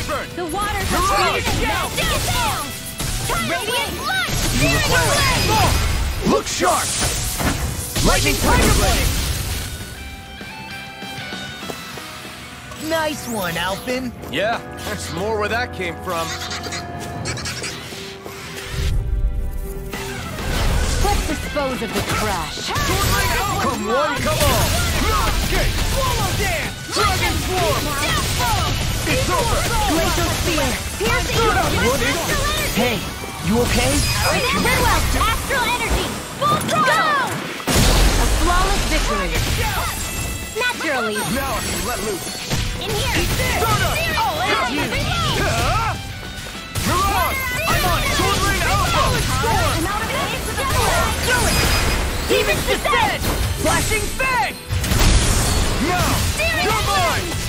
Rising Wyvern! The water's You're out! Down! Down! Radiant light! You require Look sharp! Lightning Tiger Blade! Nice one, Alphen. Yeah, that's more where that came from. Let's dispose of the trash. Come one, come all! Escape! Swallow dance! Dragon Swarm! Hey, you okay? Astral Energy! Full throttle! A flawless victory. Naturally! Let loose. In here! Huh? Mirage! I'm on! Sword! Do it! Demons Descent! Flashing Fang! Now! Mine!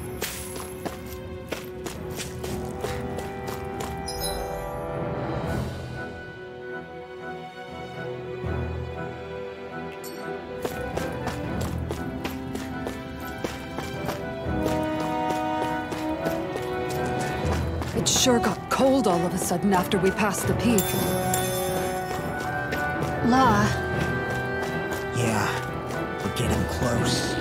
cold all of a sudden after we passed the peak. La. Yeah, we're getting close.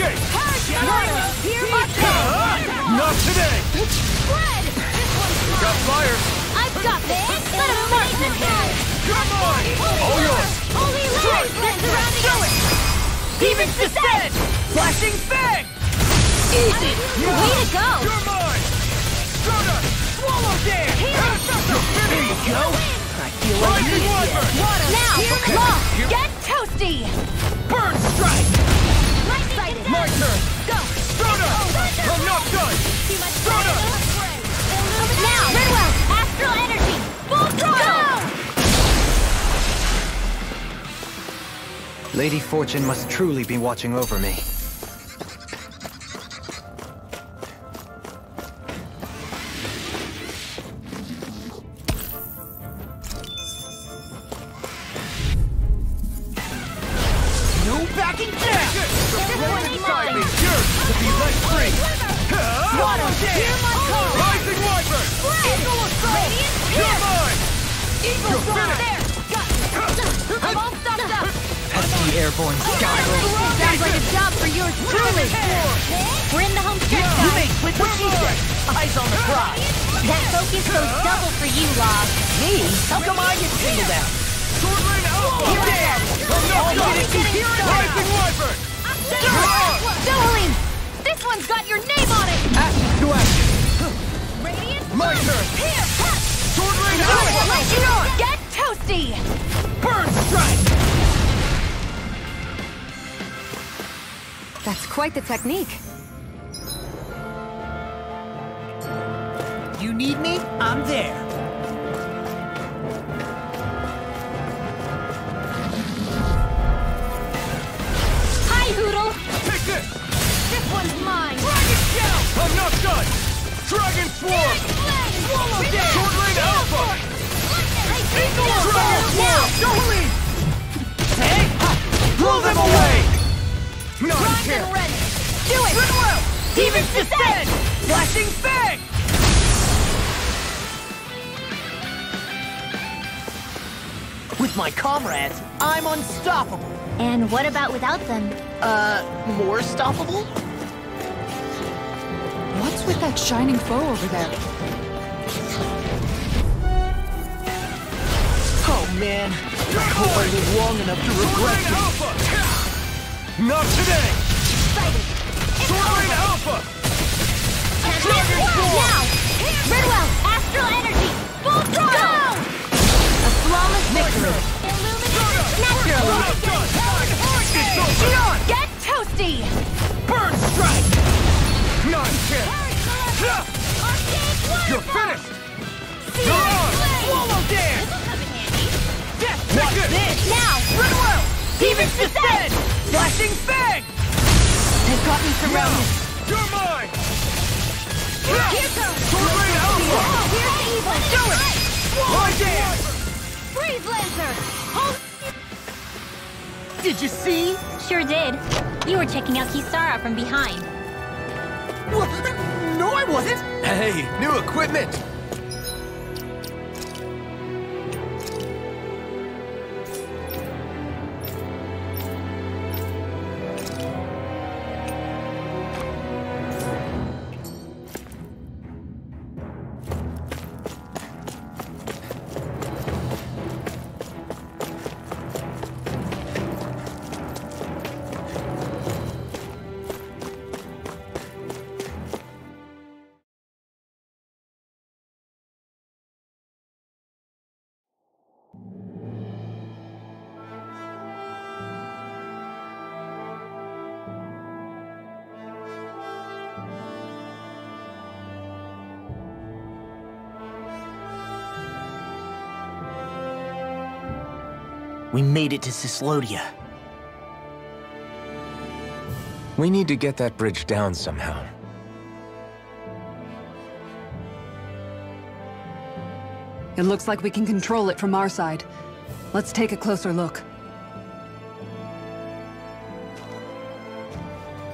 Escape! Here! Not today! One's Got fire! I've got this! Let him mark them here! Come on! All yours! Holy light! They're surrounding us! Demons Descent! Flashing Fang! Easy! Way to go! You're mine! Soda! Swallow Dance! There you go. I feel like Rising Wyvern! Now! Law! Get toasty! Burn Strike! Lightning My turn! Go! Soda! Oh, I'm not done! Too much Soda! Now! Redwell! Astral Energy! Full throttle! Lady Fortune must truly be watching over me. Demon's Descent! Flashing Fang! They've got me surrounded. You're mine! Here comes! Sword Rain Alpha! Here's the evil! Do it! Why dance? Freeze Lancer! Hold! Did you see? Sure did. You were checking out Kisara from behind. What? No, I wasn't. Hey, new equipment! We made it to Cyslodia. We need to get that bridge down somehow. It looks like we can control it from our side. Let's take a closer look.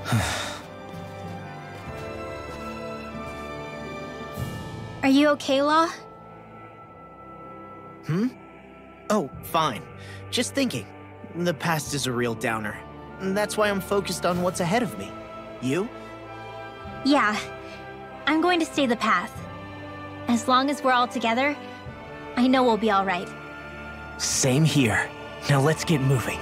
Are you okay, Law? Hmm? Oh, fine. Just thinking. The past is a real downer. That's why I'm focused on what's ahead of me. You? Yeah. I'm going to stay the path. As long as we're all together, I know we'll be alright. Same here. Now let's get moving.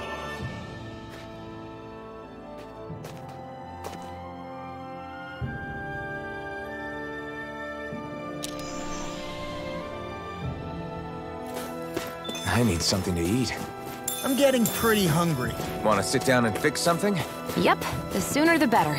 I need something to eat. I'm getting pretty hungry. Want to sit down and fix something? Yep, the sooner the better.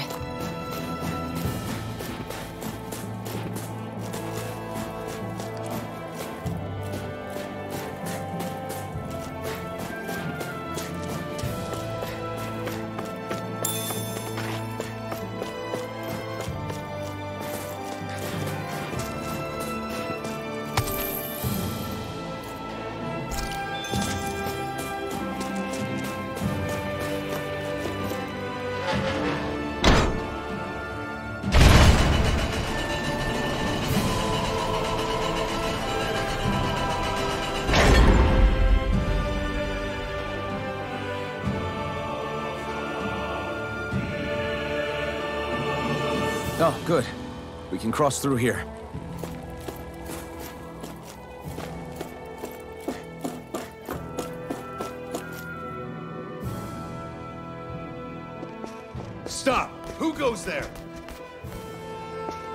Oh, good. We can cross through here. Stop! Who goes there?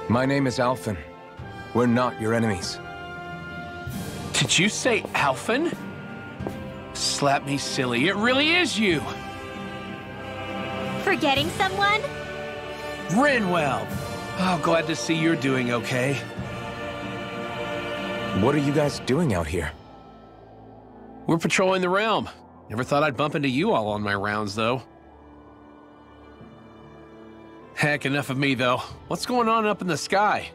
My name is Alphen. We're not your enemies. Did you say Alphen? Slap me silly, it really is you! Forgetting someone? Rinwell! Oh, glad to see you're doing okay. What are you guys doing out here? We're patrolling the realm. Never thought I'd bump into you all on my rounds, though. Heck, enough of me, though. What's going on up in the sky?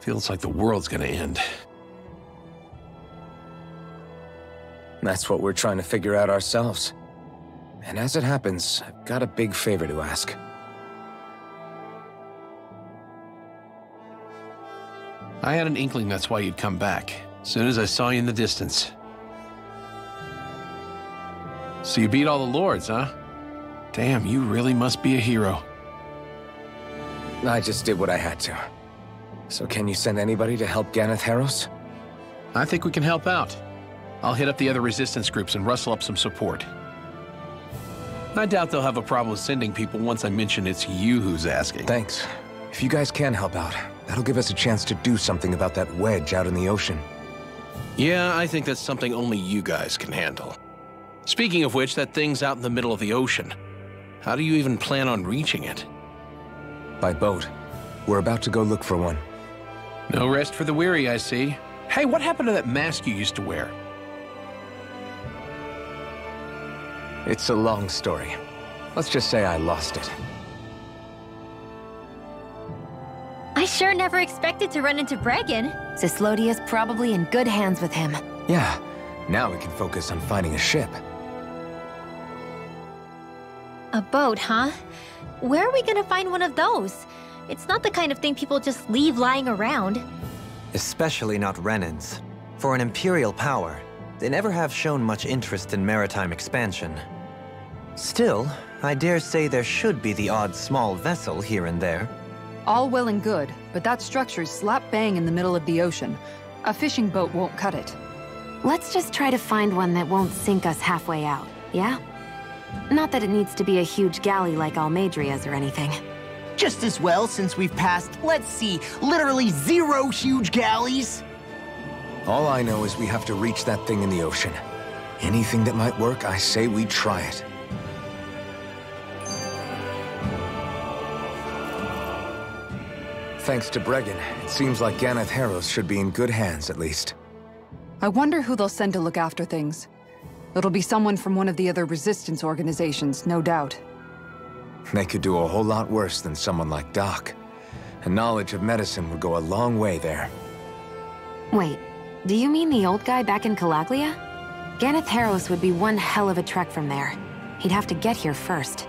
Feels like the world's gonna end. That's what we're trying to figure out ourselves. And as it happens, I've got a big favor to ask. I had an inkling that's why you'd come back. As soon as I saw you in the distance. So you beat all the lords, huh? Damn, you really must be a hero. I just did what I had to. So can you send anybody to help Ganath Haros? I think we can help out. I'll hit up the other resistance groups and rustle up some support. I doubt they'll have a problem with sending people once I mention it's you who's asking. Thanks. If you guys can help out, that'll give us a chance to do something about that wedge out in the ocean. Yeah, I think that's something only you guys can handle. Speaking of which, that thing's out in the middle of the ocean. How do you even plan on reaching it? By boat. We're about to go look for one. No rest for the weary, I see. Hey, what happened to that mask you used to wear? It's a long story. Let's just say I lost it. I sure never expected to run into Bregan. Cyslodia's probably in good hands with him. Yeah, now we can focus on finding a ship. A boat, huh? Where are we gonna find one of those? It's not the kind of thing people just leave lying around. Especially not Renans. For an Imperial power, they never have shown much interest in maritime expansion. Still, I dare say there should be the odd small vessel here and there. All well and good, but that structure's slap bang in the middle of the ocean. A fishing boat won't cut it. Let's just try to find one that won't sink us halfway out, yeah? Not that it needs to be a huge galley like Almeidrea's or anything. Just as well since we've passed, let's see, literally zero huge galleys. All I know is we have to reach that thing in the ocean. Anything that might work, I say we try it. Thanks to Bregan, it seems like Ganath Haros should be in good hands, at least. I wonder who they'll send to look after things. It'll be someone from one of the other resistance organizations, no doubt. They could do a whole lot worse than someone like Doc. A knowledge of medicine would go a long way there. Wait, do you mean the old guy back in Calaglia? Ganath Haros would be one hell of a trek from there. He'd have to get here first.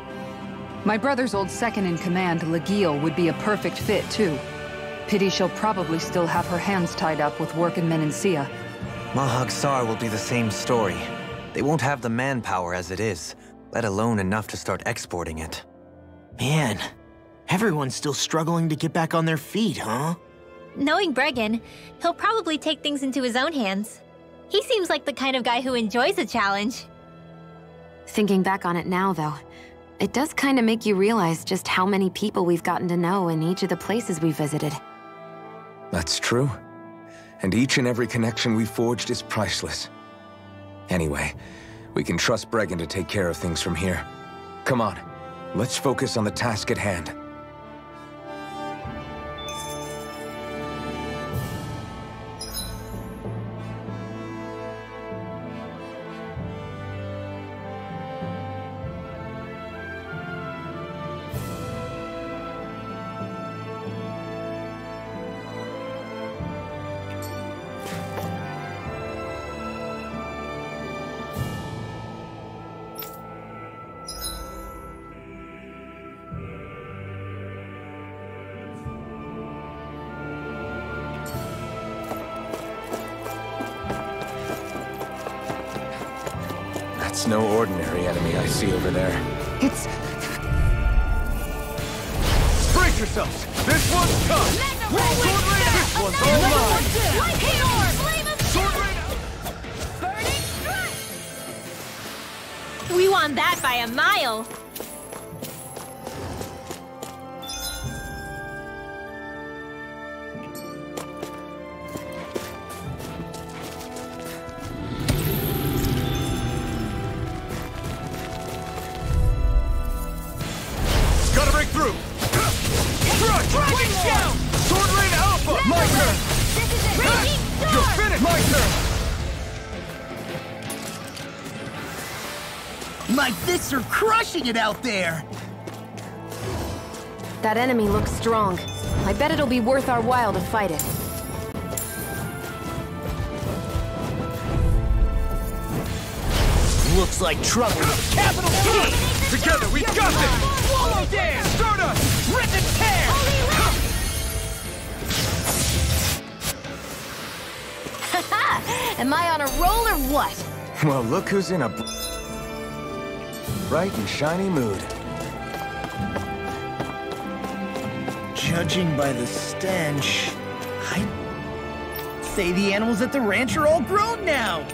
My brother's old second-in-command, Lagiel, would be a perfect fit, too. Pity she'll probably still have her hands tied up with work in Menancia. Mahag Saar will be the same story. They won't have the manpower as it is, let alone enough to start exporting it. Man, everyone's still struggling to get back on their feet, huh? Knowing Bregan, he'll probably take things into his own hands. He seems like the kind of guy who enjoys a challenge. Thinking back on it now, though, it does kind of make you realize just how many people we've gotten to know in each of the places we visited. That's true. And each and every connection we forged is priceless. Anyway, we can trust Bregan to take care of things from here. Come on, let's focus on the task at hand. Rain, that by a mile. It out there! That enemy looks strong. I bet it'll be worth our while to fight it. Looks like trouble capital T! Together, we got this! Swallow dance! Stardust! Rip and tear! Am I on a roll or what? Well, look who's in a... bright and shiny mood. Judging by the stench, I'd say the animals at the ranch are all grown now.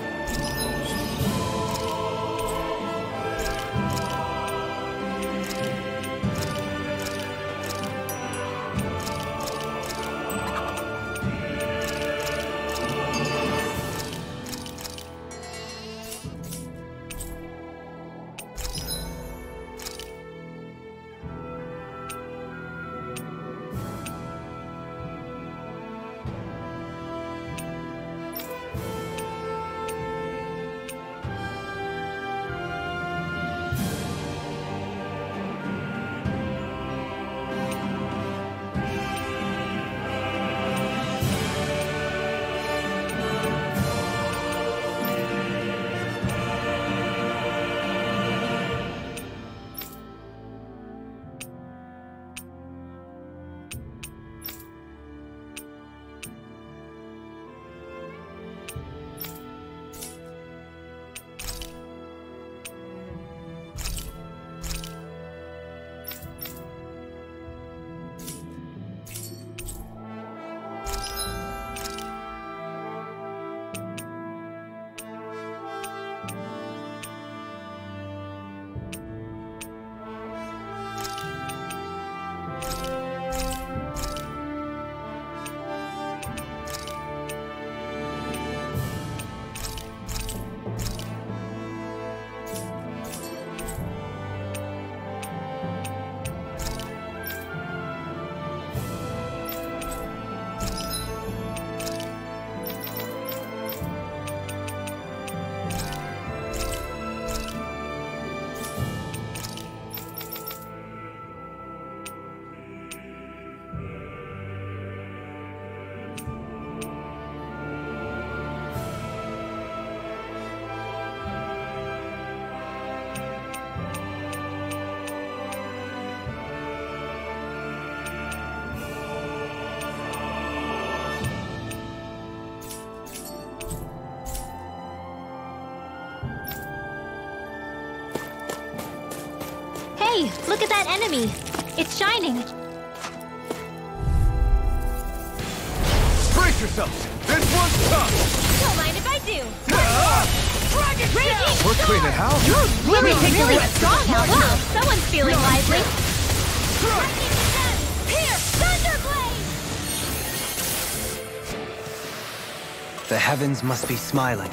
Look at that enemy. It's shining. Brace yourselves! This one's tough! Don't mind if I do. Dragon Raging We're Storm! cleaning house! You're really, really strong now. Wow, someone's feeling lively. Here, Thunderblade! The heavens must be smiling.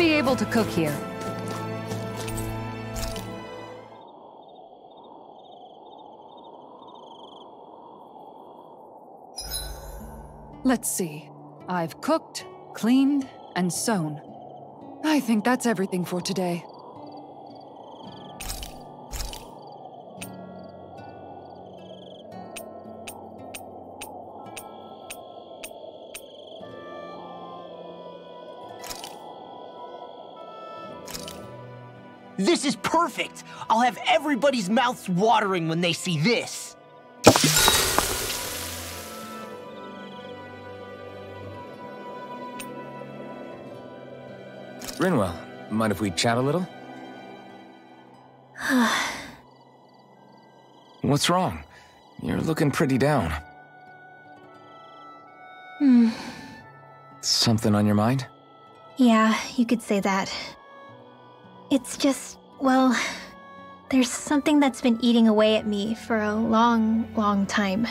Be able to cook here. Let's see. I've cooked, cleaned, and sewn. I think that's everything for today. This is perfect! I'll have everybody's mouths watering when they see this. Rinwell, mind if we chat a little? What's wrong? You're looking pretty down. Hmm. Something on your mind? Yeah, you could say that. It's just, well, there's something that's been eating away at me for a long, long time.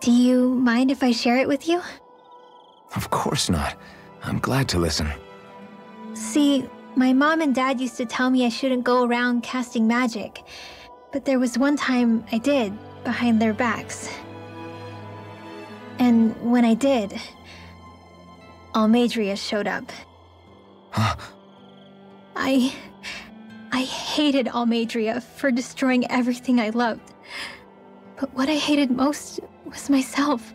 Do you mind if I share it with you? Of course not. I'm glad to listen. See, my mom and dad used to tell me I shouldn't go around casting magic. But there was one time I did, behind their backs. And when I did, Almeidrea showed up. I. I hated Almeidrea for destroying everything I loved. But what I hated most was myself.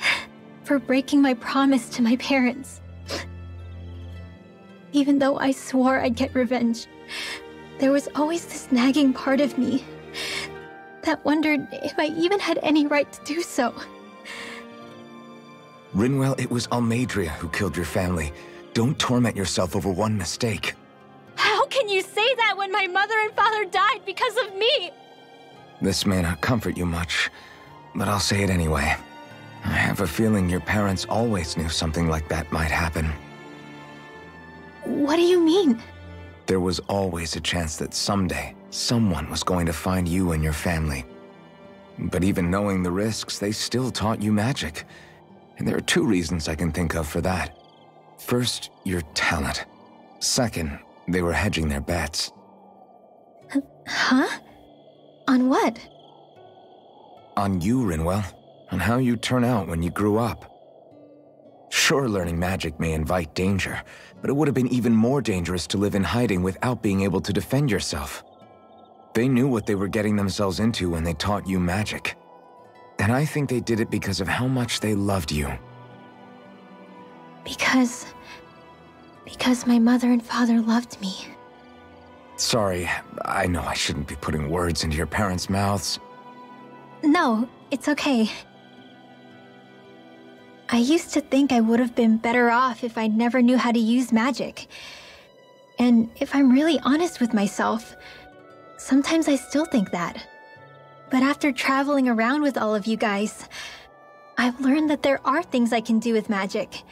For breaking my promise to my parents. Even though I swore I'd get revenge, there was always this nagging part of me that wondered if I even had any right to do so. Rinwell, it was Almeidrea who killed your family. Don't torment yourself over one mistake. How can you say that when my mother and father died because of me? This may not comfort you much, but I'll say it anyway. I have a feeling your parents always knew something like that might happen. What do you mean? There was always a chance that someday, someone was going to find you and your family. But even knowing the risks, they still taught you magic. And there are two reasons I can think of for that. First, your talent. Second, they were hedging their bets. Uh, huh? On what? On you, Rinwell. On how you turn out when you grew up. Sure, learning magic may invite danger, but it would have been even more dangerous to live in hiding without being able to defend yourself. They knew what they were getting themselves into when they taught you magic. And I think they did it because of how much they loved you. Because. because my mother and father loved me. Sorry, I know I shouldn't be putting words into your parents' mouths. No, it's okay. I used to think I would have been better off if I never knew how to use magic. And if I'm really honest with myself, sometimes I still think that. But after traveling around with all of you guys, I've learned that there are things I can do with magic.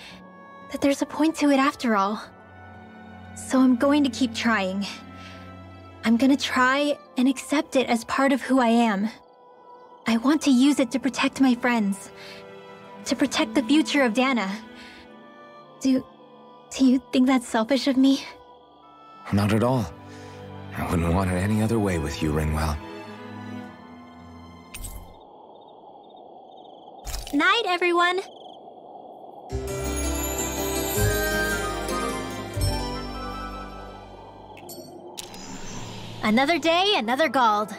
That there's a point to it after all. So I'm going to keep trying. I'm gonna try and accept it as part of who I am. I want to use it to protect my friends. To protect the future of Dahna. Do... do you think that's selfish of me? Not at all. I wouldn't want it any other way with you, Rinwell. Night, everyone! Another day, another Gald.